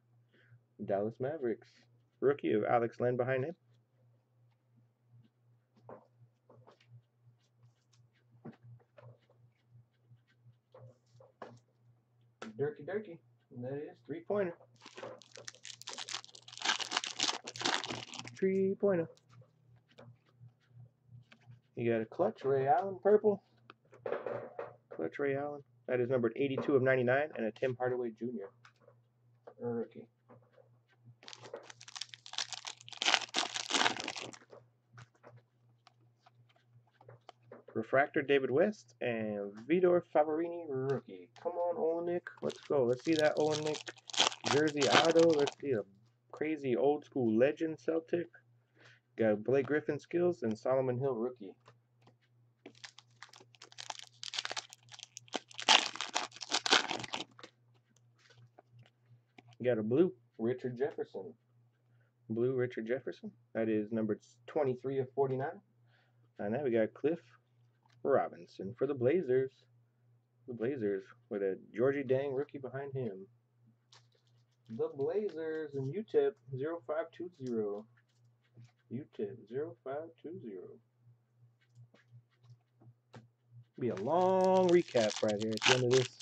Dallas Mavericks. Rookie of Alex Len behind him. Dirky Dirky. And that is three pointer. Three pointer. You got a clutch Ray Allen purple. Clutch Ray Allen. That is numbered 82 of 99 and a Tim Hardaway Jr. Rookie. Refractor David West and Vitor Faverani rookie. Come on, Olynyk. Let's go. Let's see that Olynyk jersey auto. Let's see a crazy old school legend Celtic. Got Blake Griffin skills and Solomon Hill rookie. Got a blue Richard Jefferson. Blue Richard Jefferson. That is number 23 of 49. And now we got Cliff Robinson for the Blazers. The Blazers with a Gorgui Dieng rookie behind him. The Blazers and UTEP 0520. UTEP 0520. Be a long recap right here at the end of this.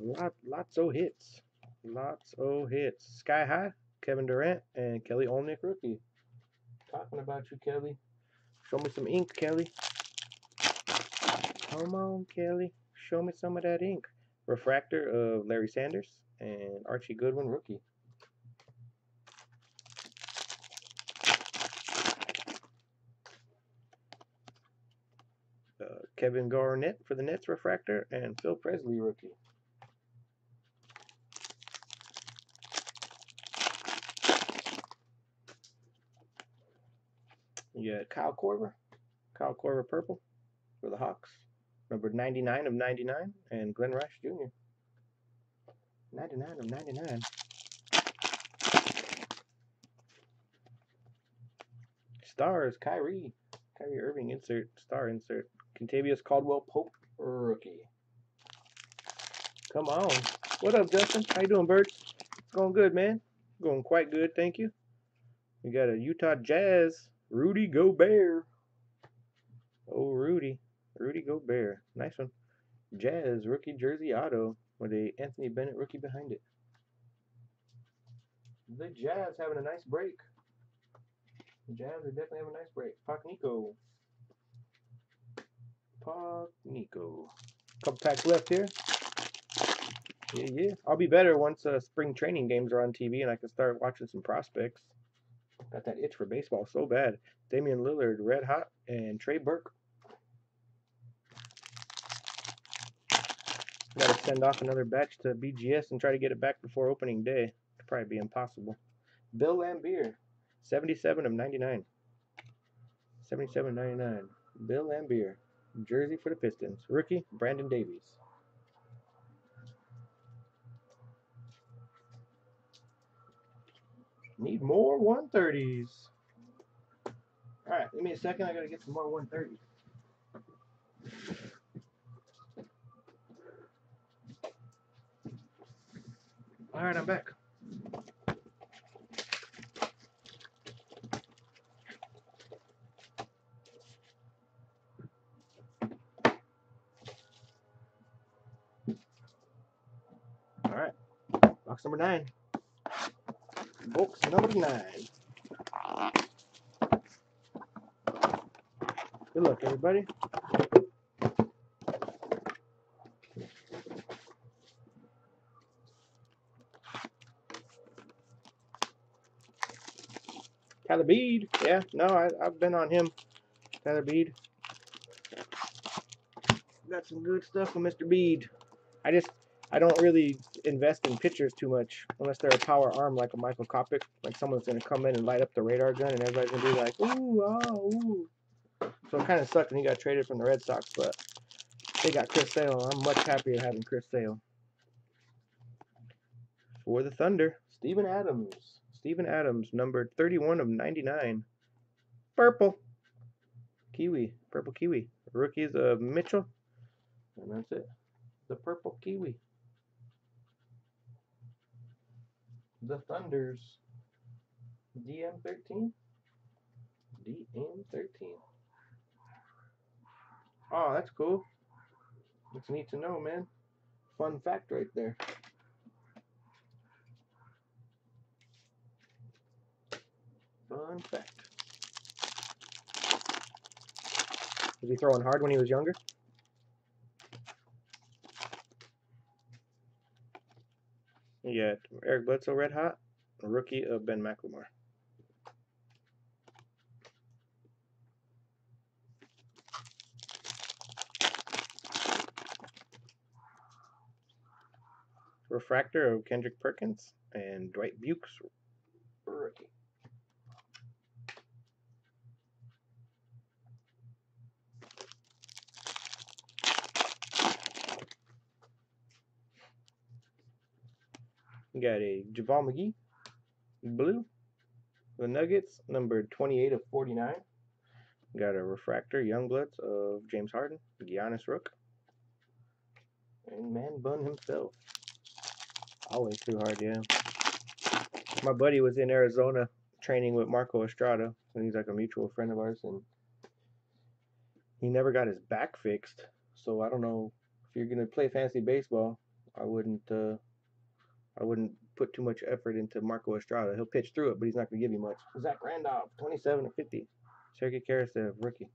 Lot, lots of hits. Lots of hits. Sky High, Kevin Durant, and Kelly Olynyk rookie. Talking about you, Kelly. Show me some ink, Kelly. Come on, Kelly. Show me some of that ink. Refractor of Larry Sanders and Archie Goodwin rookie. Uh, Kevin Garnett for the Nets refractor and Phil Pressey rookie. You got Kyle Korver, Kyle Korver purple for the Hawks, number 99 of 99, and Glen Rice Jr. 99 of 99. Stars, Kyrie. Kyrie Irving insert, star insert. Kentavious Caldwell Pope rookie. Come on. What up, Justin? How you doing, Bert? It's going good, man. Going quite good, thank you. We got a Utah Jazz, Rudy Gobert. Oh, Rudy. Gobert. Nice one. Jazz, rookie jersey auto with a Anthony Bennett rookie behind it. The Jazz having a nice break. The Jazz are definitely having a nice break. Pak Nico. Pak Nico. Couple packs left here. Yeah, yeah. I'll be better once uh, spring training games are on TV and I can start watching some prospects. Got that itch for baseball so bad. Damian Lillard, red hot, and Trey Burke. Got to send off another batch to BGS and try to get it back before opening day. Could probably be impossible. Bill Laimbeer, 77 of 99. 77 99. Bill Laimbeer, jersey for the Pistons. Rookie, Brandon Davies. Need more 130s. Alright, give me a second. I gotta get some more 130s. Alright, I'm back. Alright, box number nine. Box number nine. Good luck, everybody. Tyler Beede. Yeah, no, I, I've been on him. Tyler Beede. Got some good stuff with Mr. Beede. I just, I don't really invest in pitchers too much unless they're a power arm like a Michael Kopech. Like someone's going to come in and light up the radar gun and everybody's going to be like, ooh, oh, ooh. So it kind of sucked when he got traded from the Red Sox, but they got Chris Sale. I'm much happier having Chris Sale. For the Thunder, Steven Adams. Steven Adams, number 31 of 99. Purple. Kiwi. Purple Kiwi. Rookies of Mitchell. And that's it. The Purple Kiwi. The Thunders. DM13. DM13. Oh, that's cool. That's neat to know, man. Fun fact right there. fact. Was he throwing hard when he was younger? Yeah, Eric Bledsoe red hot, rookie of Ben McLemore. Refractor of Kendrick Perkins and Dwight Buycks rookie. Got a JaVale McGee, blue. The Nuggets, number 28 of 49. Got a refractor, Youngbloods of James Harden, Giannis Rook, and Man Bun himself. Always too hard, yeah. My buddy was in Arizona training with Marco Estrada, and he's like a mutual friend of ours, and he never got his back fixed. So I don't know if you're gonna play fantasy baseball. I wouldn't. Uh, I wouldn't put too much effort into Marco Estrada. He'll pitch through it, but he's not gonna give you much. Zach Randolph, 27 to 50. Sergey Karasev, rookie.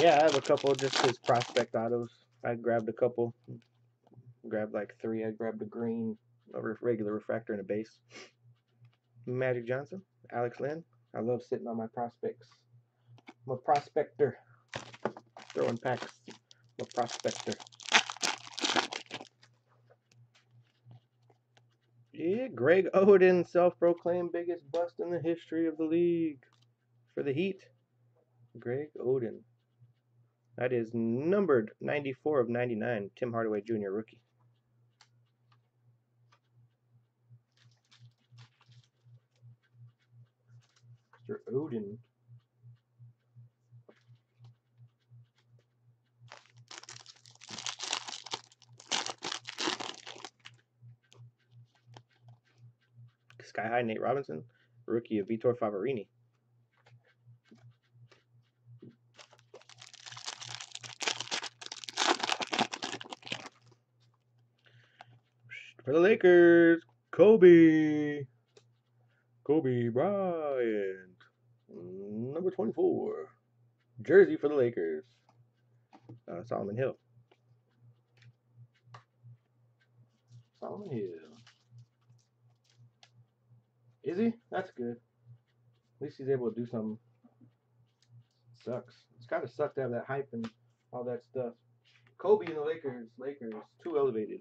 Yeah, I have a couple just his prospect autos. I grabbed a couple. Grabbed like three. I grabbed a green, a regular refractor, and a base. Magic Johnson, Alex Len. I love sitting on my prospects. I'm a prospector. Throwing packs. A prospector. Yeah, Greg Oden, self-proclaimed biggest bust in the history of the league for the Heat. Greg Oden. That is numbered 94 of 99, Tim Hardaway Jr. rookie. Mr. Oden. Sky High Nate Robinson, rookie of Vitor Faverani. For the Lakers, Kobe. Kobe Bryant. Number 24. Jersey for the Lakers. Uh, Solomon Hill. Solomon Hill. Is he? That's good. At least he's able to do something. Sucks. It's kind of suck to have that hype and all that stuff. Kobe and the Lakers. Lakers. Too elevated.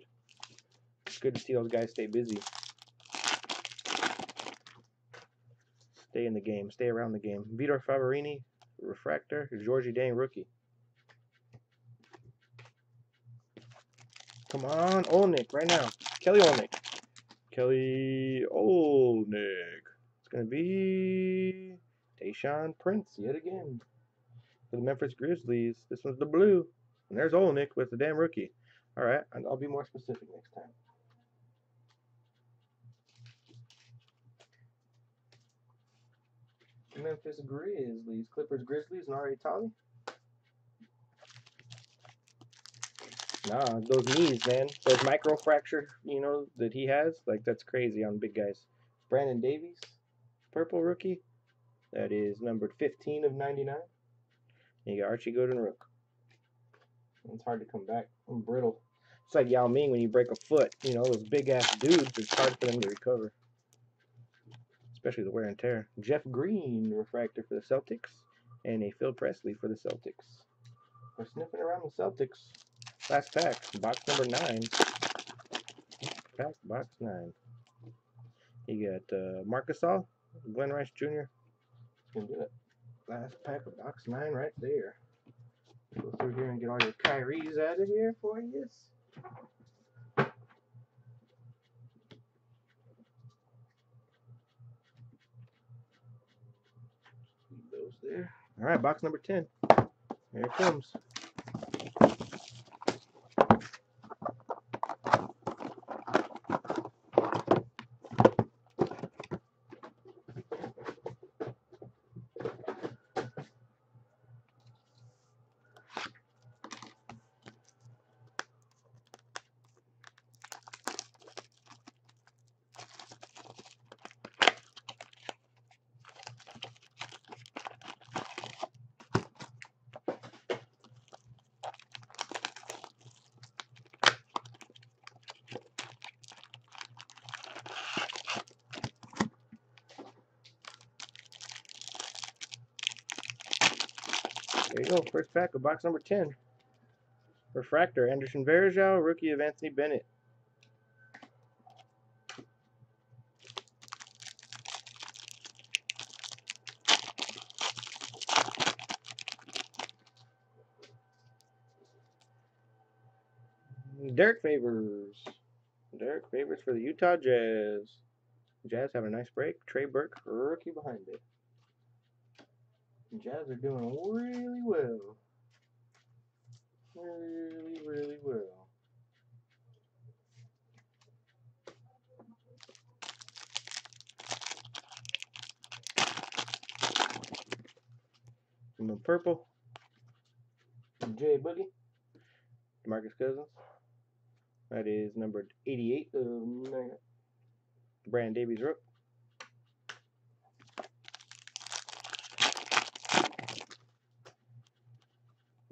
It's good to see those guys stay busy. Stay in the game. Stay around the game. Vitor Faverani. Refractor. Gorgui Dieng rookie. Come on, Olynyk, right now. Kelly Olynyk. Kelly Olynyk. It's going to be Tayshaun Prince yet again. For the Memphis Grizzlies. This one's the blue. And there's Olynyk with the damn rookie. Alright, I'll be more specific next time. Memphis Grizzlies. Clippers Grizzlies and R.A. Tolly. Nah, those knees, man. Those micro fracture, you know, that he has, like that's crazy on big guys. Brandon Davies, purple rookie. That is numbered 15 of 99. And you got Archie Gordon Rook. It's hard to come back. I'm brittle. It's like Yao Ming when you break a foot. You know, those big ass dudes, it's hard for them to recover. Especially the wear and tear. Jeff Green, refractor for the Celtics. And a Phil Pressey for the Celtics. We're sniffing around the Celtics. Last pack, box number nine. Pack box nine. You got uh, Marc Gasol, Glen Rice Jr. Gonna do it. Last pack of box nine right there. Go through here and get all your Kyries out of here for you. Leave those there. All right, box number 10. Here it comes. Go, first pack of box number 10. Refractor, Anderson Varejao, rookie of Anthony Bennett. Derrick Favors. Derrick Favors for the Utah Jazz. Jazz have a nice break. Trey Burke, rookie behind it. Jazz are doing really well. Really, really well. And the purple. Jay Boogie. Marcus Cousins. That is number 88 um, of Brandon Davies Rook.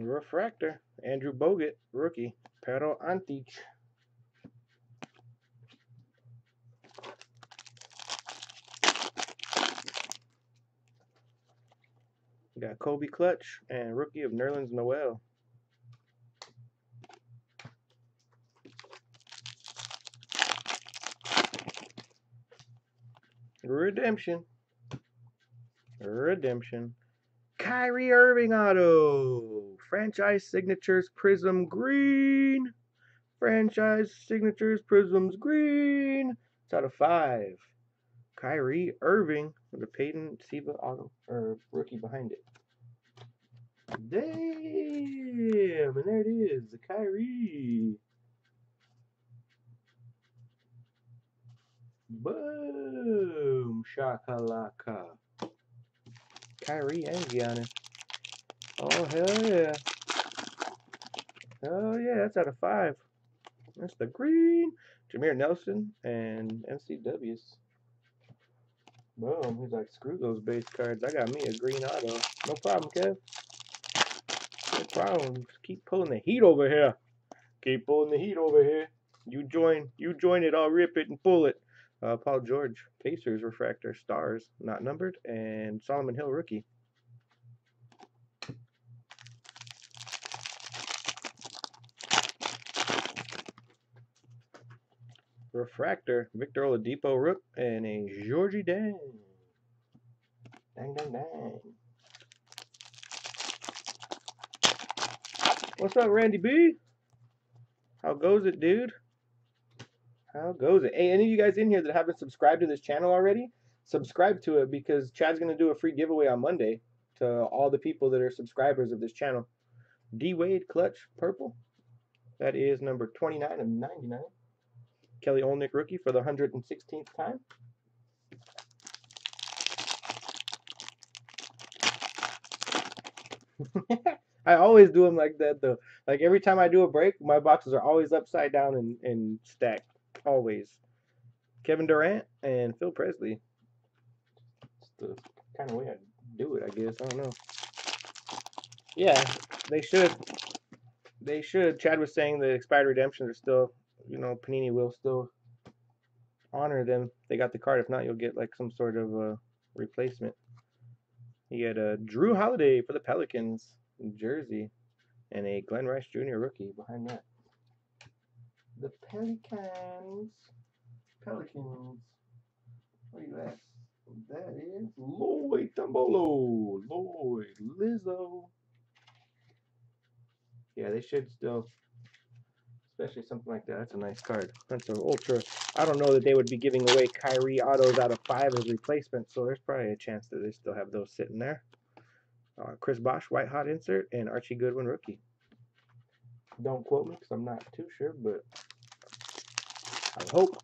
Refractor, Andrew Bogut, rookie, Pero Antic. Got Kobe Clutch and rookie of Nerlens Noel. Redemption. Redemption. Kyrie Irving auto. Franchise signatures Prism Green. Franchise signatures Prisms Green. It's out of five. Kyrie Irving with a Peyton Siva auto or rookie behind it. Damn, and there it is, the Kyrie. Boom, shakalaka. Kyrie and Giannis. Oh hell yeah. Oh yeah, that's out of five. That's the green. Jameer Nelson and MCW's. Boom. He's like, screw those base cards. I got me a green auto. No problem, Kev. No problem. Just keep pulling the heat over here. Keep pulling the heat over here. You join. You join it. I'll rip it and pull it. Uh, Paul George, Pacers refractor, stars, not numbered, and Solomon Hill rookie. Refractor, Victor Oladipo Rook, and a Gorgui Dang. Dang, dang, dang. What's up, Randy B? How goes it, dude? How goes it? Hey, any of you guys in here that haven't subscribed to this channel already, subscribe to it because Chad's going to do a free giveaway on Monday to all the people that are subscribers of this channel. D Wade Clutch Purple. That is number 29 of 99. Kelly Olynyk rookie for the 116th time. I always do them like that though. Like every time I do a break, my boxes are always upside down and, and stacked. Always. Kevin Durant and Phil Pressey. It's the kind of way I do it, I guess. I don't know. Yeah, they should. They should. Chad was saying the expired redemptions are still you know, Panini will still honor them. They got the card. If not, you'll get like some sort of uh, replacement. You get a Jrue Holiday for the Pelicans, jersey, and a Glen Rice Jr. rookie behind that. The Pelicans. Pelicans. Where you at? That is Lloyd Tumbolo. Lloyd Lizzo. Yeah, they should still especially something like that. That's a nice card. That's an ultra. I don't know that they would be giving away Kyrie autos out of five as replacements, so there's probably a chance that they still have those sitting there. Uh, Chris Bosh, white hot insert, and Archie Goodwin rookie. Don't quote me because I'm not too sure, but I hope.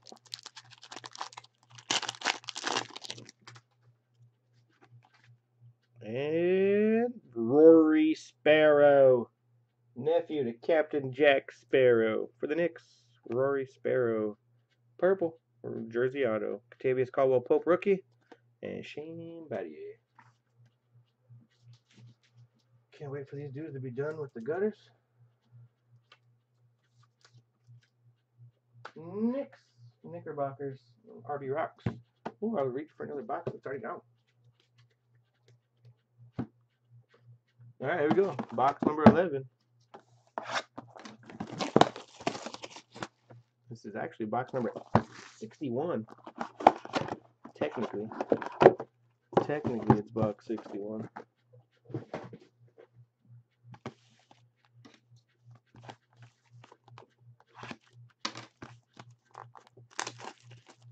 And Rory Sparrow nephew to Captain Jack Sparrow. For the Knicks, Rory Sparrow. Purple, Jersey Auto. Kentavious Caldwell Pope rookie. And Shane Battier. Can't wait for these dudes to be done with the gutters. Knicks, Knickerbockers, RB Rocks. Ooh, I will reach for another box. It's already out. All right, here we go. Box number 11. This is actually box number 61. Technically. Technically, it's box 61.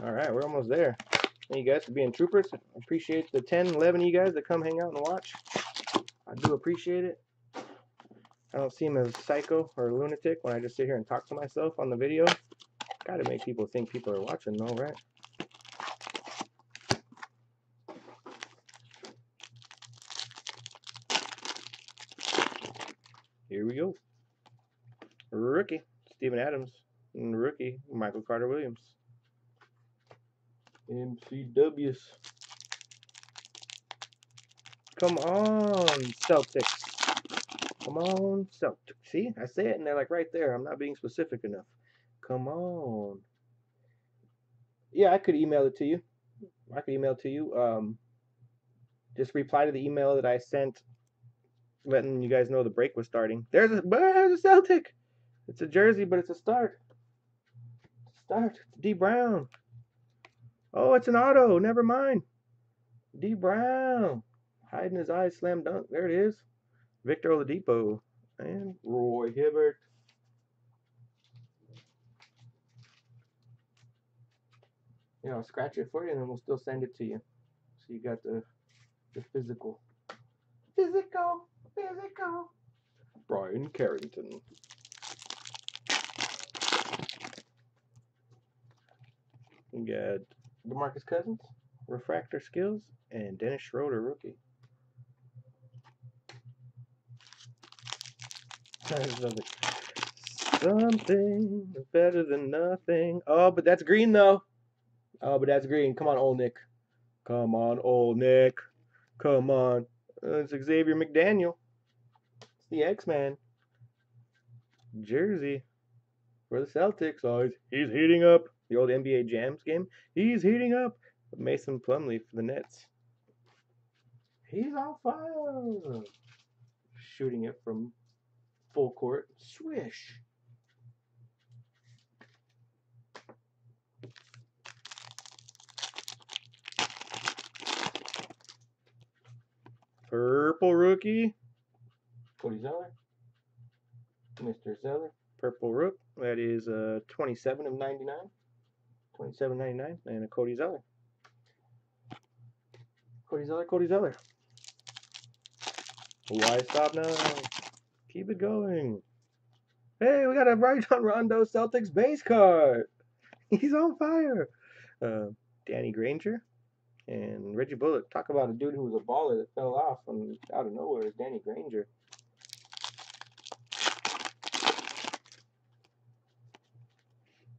All right, we're almost there. Thank you guys for being troopers. Appreciate the 10, 11 of you guys that come hang out and watch. I do appreciate it. I don't seem as psycho or lunatic when I just sit here and talk to myself on the video. Gotta make people think people are watching though, right? Here we go. Rookie, Steven Adams. And rookie, Michael Carter Williams. MCWs. Come on, Celtics. Come on, Celtics. See, I say it and they're like right there. I'm not being specific enough. Come on. Yeah, I could email it to you. I could email to you. Um, just reply to the email that I sent letting you guys know the break was starting. There's a, there's a Celtic. It's a jersey, but it's a start. Start. D Brown. Oh, it's an auto. Never mind. D Brown. Hiding his eyes, slam dunk. There it is. Victor Oladipo and Roy Hibbert. You know, scratch it for you, and then we'll still send it to you. So you got the the physical. Physical, physical. Brian Carrington. We got DeMarcus Cousins, Refractor Skills, and Dennis Schroeder, rookie. Something better than nothing. Oh, but that's green though. Oh, but that's green. Come on, old Nick. Come on, old Nick. Come on. It's Xavier McDaniel. It's the X-Man. Jersey for the Celtics. Oh, he's, he's heating up. The old NBA Jams game. He's heating up. Mason Plumlee for the Nets. He's on fire. Shooting it from full court. Swish. Purple rookie. Cody Zeller. Mr. Zeller. Purple rook. That is uh, 27 of 99. 27.99 and a Cody Zeller. Cody Zeller, Cody Zeller. Why stop now? Keep it going. Hey, we got a Rajon Rondo Celtics base card. He's on fire. Uh, Danny Granger and Reggie Bullock. Talk about a dude who was a baller that fell off and out of nowhere is Danny Granger.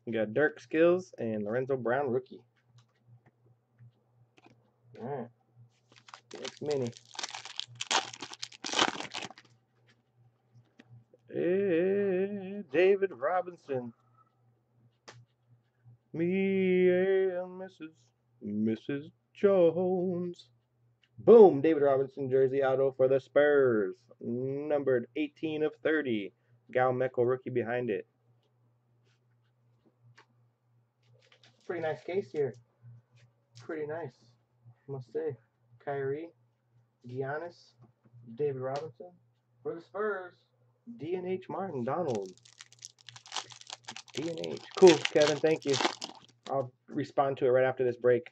We got Dirk Skills and Lorenzo Brown rookie. Alright. Next mini. Hey, David Robinson. Me and Mrs. Mrs. Jones. Boom! David Robinson jersey auto for the Spurs. Numbered 18 of 30. Gal Mekel rookie behind it. Pretty nice case here. Pretty nice, must say. Kyrie, Giannis, David Robinson. For the Spurs, DNH Martin Donald. DNH. Cool, Kevin. Thank you. I'll respond to it right after this break.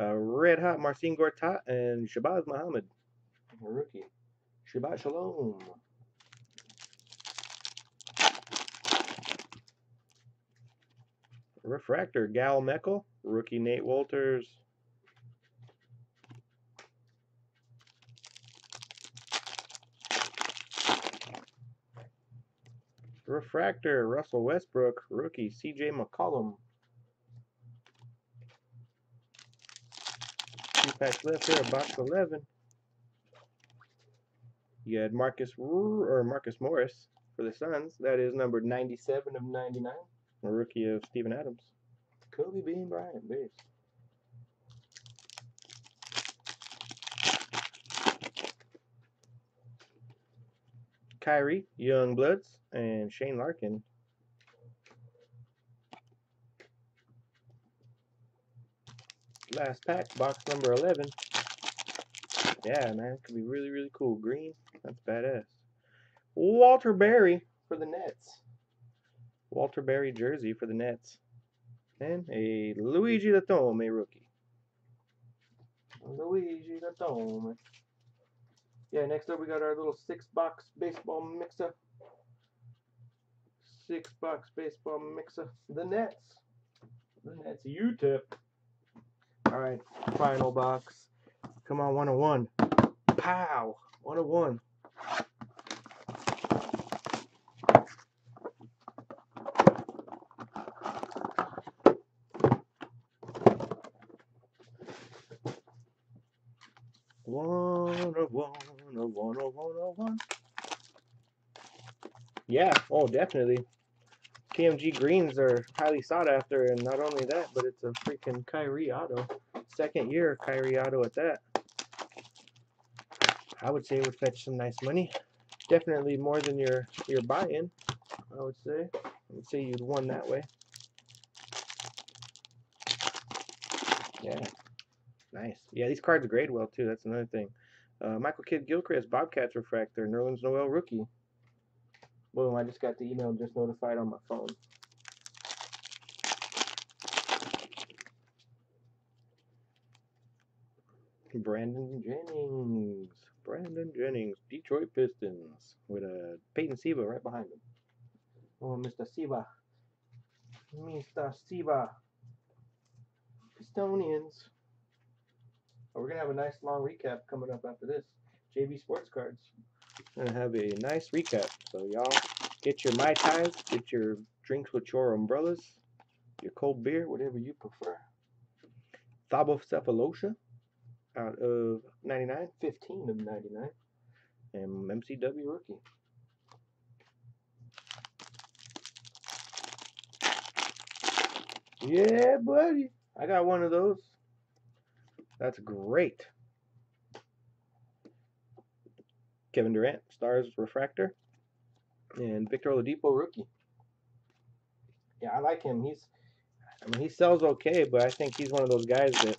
Uh, Red Hot Marcin Gortat and Shabazz Muhammad. Rookie. Shabbat Shalom. Refractor, Gal Mekel. Rookie Nate Wolters. Refractor, Russell Westbrook. Rookie, CJ McCollum. Packs left here, box 11. You had Marcus or Marcus Morris for the Suns. That is number 97 of 99. A rookie of Steven Adams. Kobe Bean Bryant, base. Kyrie, Young Bloods, and Shane Larkin. Last pack, box number 11. Yeah, man, it could be really, really cool. Green, that's badass. Walter Berry for the Nets. Walter Berry jersey for the Nets. And a Luigi Datome rookie. Luigi Datome. Yeah, next up we got our little six box baseball mixer. Six box baseball mixer. The Nets. The Nets UTEP. Alright, final box. Come on, 101. Pow! 101. One of one of one of one of one. Yeah, oh definitely. PMG greens are highly sought after, and not only that, but it's a freaking Kyrie auto. Second year Kyrie auto at that. I would say it would fetch some nice money. Definitely more than your your buy-in. I would say. I would say you'd won that way. Yeah. Nice. Yeah, these cards grade well too. That's another thing. Uh, Michael Kidd Gilchrist, Bobcats Refractor, Nerlens Noel rookie. Boom, I just got the email just notified on my phone. Brandon Jennings. Brandon Jennings, Detroit Pistons, with a Peyton Siva right behind him. Oh, Mr. Siva. Mr. Siva. Pistonians. Oh, we're going to have a nice long recap coming up after this. JB Sports Cards. To have a nice recap. So, y'all, get your Mai Tais, get your drinks with your umbrellas, your cold beer, whatever you prefer. Thabo Sefolosha out of 99, 15 of 99, and MCW rookie. Yeah, buddy. I got one of those. That's great. Kevin Durant, Stars Refractor, and Victor Oladipo rookie. Yeah, I like him. He's, I mean, he sells okay, but I think he's one of those guys that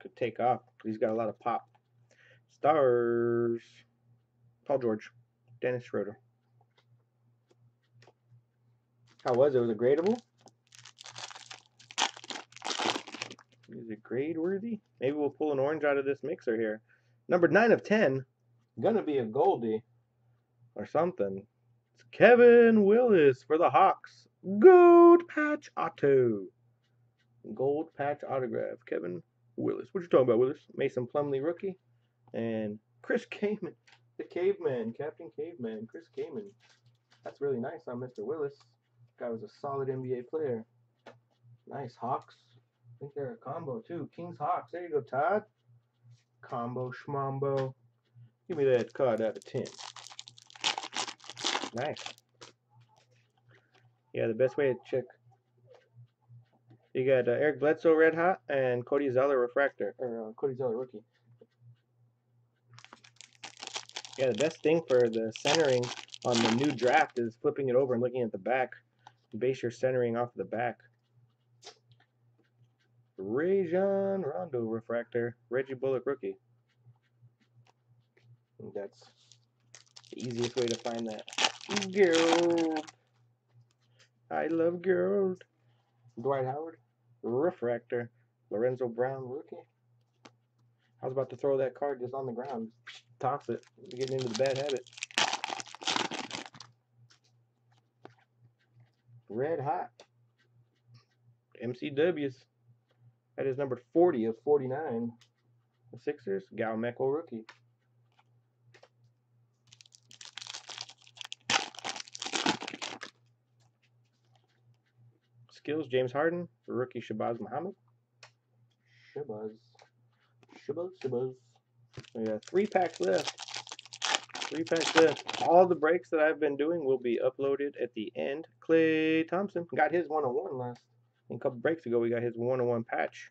could take off. He's got a lot of pop. Stars. Paul George. Dennis Schroeder. How was it? Was it gradable? Is it grade worthy? Maybe we'll pull an orange out of this mixer here. Number 9 of 10. Gonna be a Goldie. Or something. It's Kevin Willis for the Hawks. Gold patch auto. Gold patch autograph. Kevin Willis. What you talking about, Willis? Mason Plumlee rookie. And Chris Kaman. The caveman. Captain Caveman. Chris Kaman. That's really nice on Mr. Willis. Guy was a solid NBA player. Nice Hawks. I think they're a combo too. Kings Hawks. There you go, Todd. Combo schmombo. Give me that card out of 10. Nice. Yeah, the best way to check. You got uh, Eric Bledsoe Red Hot and Cody Zeller Refractor, or uh, Cody Zeller Rookie. Yeah, the best thing for the centering on the new draft is flipping it over and looking at the back. Base your centering off the back. Rajon Rondo Refractor, Reggie Bullock Rookie. And that's the easiest way to find that. Gold. I love gold. Dwight Howard, Refractor, Lorenzo Brown Rookie. I was about to throw that card just on the ground. Toss it. You're getting into the bad habit. Red Hot. MCWs. That is number 40 of 49. The Sixers, Gal Mekel rookie. Skills, James Harden. Rookie, Shabazz Muhammad. Shabazz. Shabazz, Shabazz. We got three packs left. Three packs left. All the breaks that I've been doing will be uploaded at the end. Klay Thompson got his one-on-one last. A couple breaks ago, we got his one-on-one patch.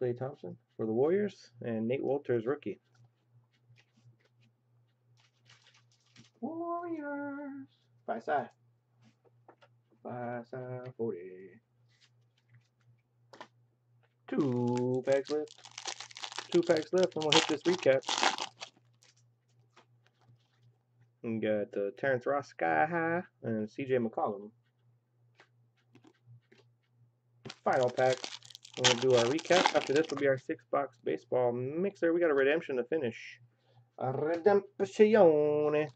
Klay Thompson for the Warriors and Nate Wolters rookie. Warriors. Bye side. Bye side 40. Two packs left. Two packs left, and we'll hit this recap. We got uh, Terrence Ross Sky High and CJ McCollum. Final pack. We'll do our recap. After this will be our six box baseball mixer. We got a redemption to finish. A redemption.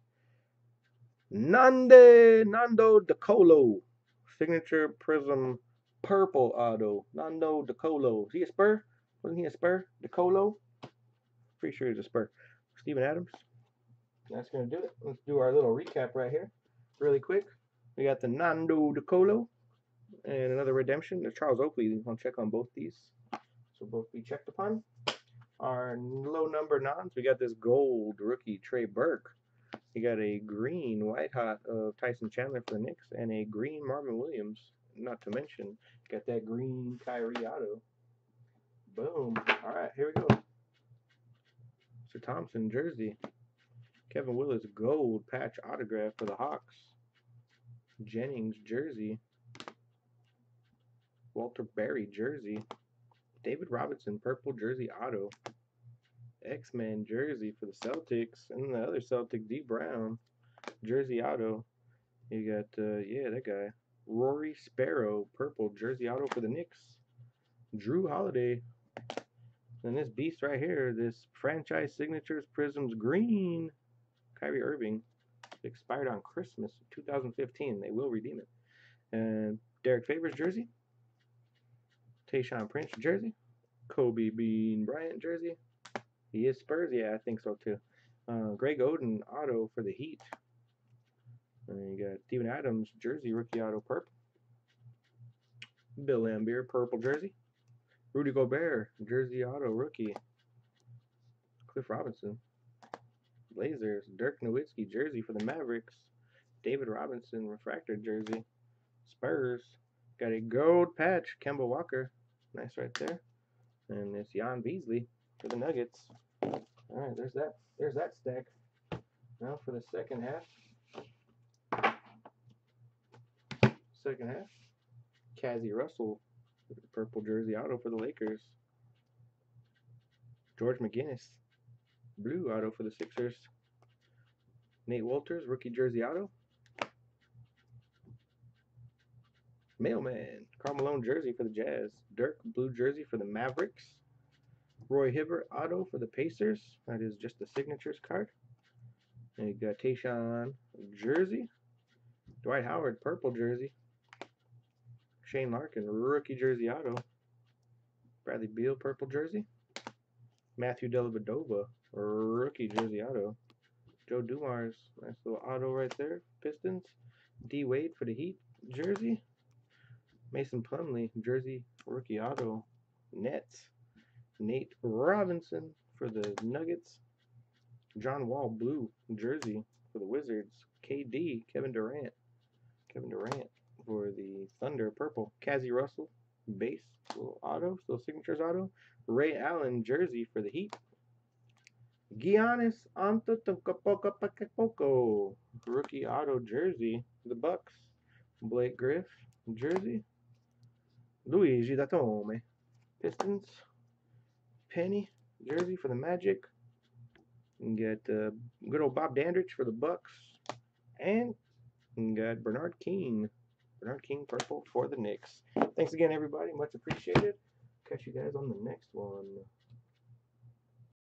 Nande Nando DeColo. Signature Prism Purple Auto. Nando DeColo. Is he a Spur? Wasn't he a Spur? DeColo? Pretty sure he's a Spur. Steven Adams. That's to do it. Let's do our little recap right here. Really quick. We got the Nando DeColo and another redemption. The Charles Oakley. I'll check on both these. So both be checked upon. Our low number nons. We got this gold rookie Trey Burke. You got a green white hot of Tyson Chandler for the Knicks and a green Marvin Williams. Not to mention, got that green Kyrie Auto. Boom. All right, here we go. Sir Thompson jersey. Kevin Willis gold patch autograph for the Hawks. Jennings jersey. Walter Berry jersey. David Robinson purple jersey auto. X-Men jersey for the Celtics and the other Celtic D Brown jersey auto. You got uh, yeah that guy Rory Sparrow purple jersey auto for the Knicks. Jrue Holiday and this beast right here, this franchise signatures prisms green Kyrie Irving expired on Christmas 2015. They will redeem it. And Derrick Favors jersey. Tayshaun Prince jersey. Kobe Bean Bryant jersey. He is Spurs? Yeah, I think so too. Uh, Greg Oden auto for the Heat. And you got Steven Adams jersey rookie auto purple. Bill Laimbeer purple jersey. Rudy Gobert jersey auto rookie. Cliff Robinson. Blazers Dirk Nowitzki jersey for the Mavericks. David Robinson refractor jersey. Spurs got a gold patch. Kemba Walker. Nice right there. And it's Jan Vesely for the Nuggets. All right, there's that. There's that stack. Now for the second half. Second half. Cazzie Russell, purple jersey auto for the Lakers. George McGinnis, blue auto for the Sixers. Nate Wolters, rookie jersey auto. Mailman, Karl Malone jersey for the Jazz. Dirk, blue jersey for the Mavericks. Roy Hibbert auto for the Pacers. That is just the signatures card. And you got Tayshaun jersey. Dwight Howard purple jersey. Shane Larkin rookie jersey auto. Bradley Beal purple jersey. Matthew Dellavedova rookie jersey auto. Joe Dumars nice little auto right there. Pistons. D Wade for the Heat jersey. Mason Plumlee jersey rookie auto. Nets. Nate Robinson for the Nuggets. John Wall blue jersey for the Wizards. KD Kevin Durant. Kevin Durant for the Thunder purple. Cazzie Russell base little auto, still signatures auto. Ray Allen jersey for the Heat. Giannis Antetokounmpo rookie auto jersey the Bucks. Blake Griff jersey. Luigi Datome Pistons. Penny jersey for the Magic. You got uh, good old Bob Dandridge for the Bucks, and got Bernard King, Bernard King purple for the Knicks. Thanks again, everybody. Much appreciated. Catch you guys on the next one.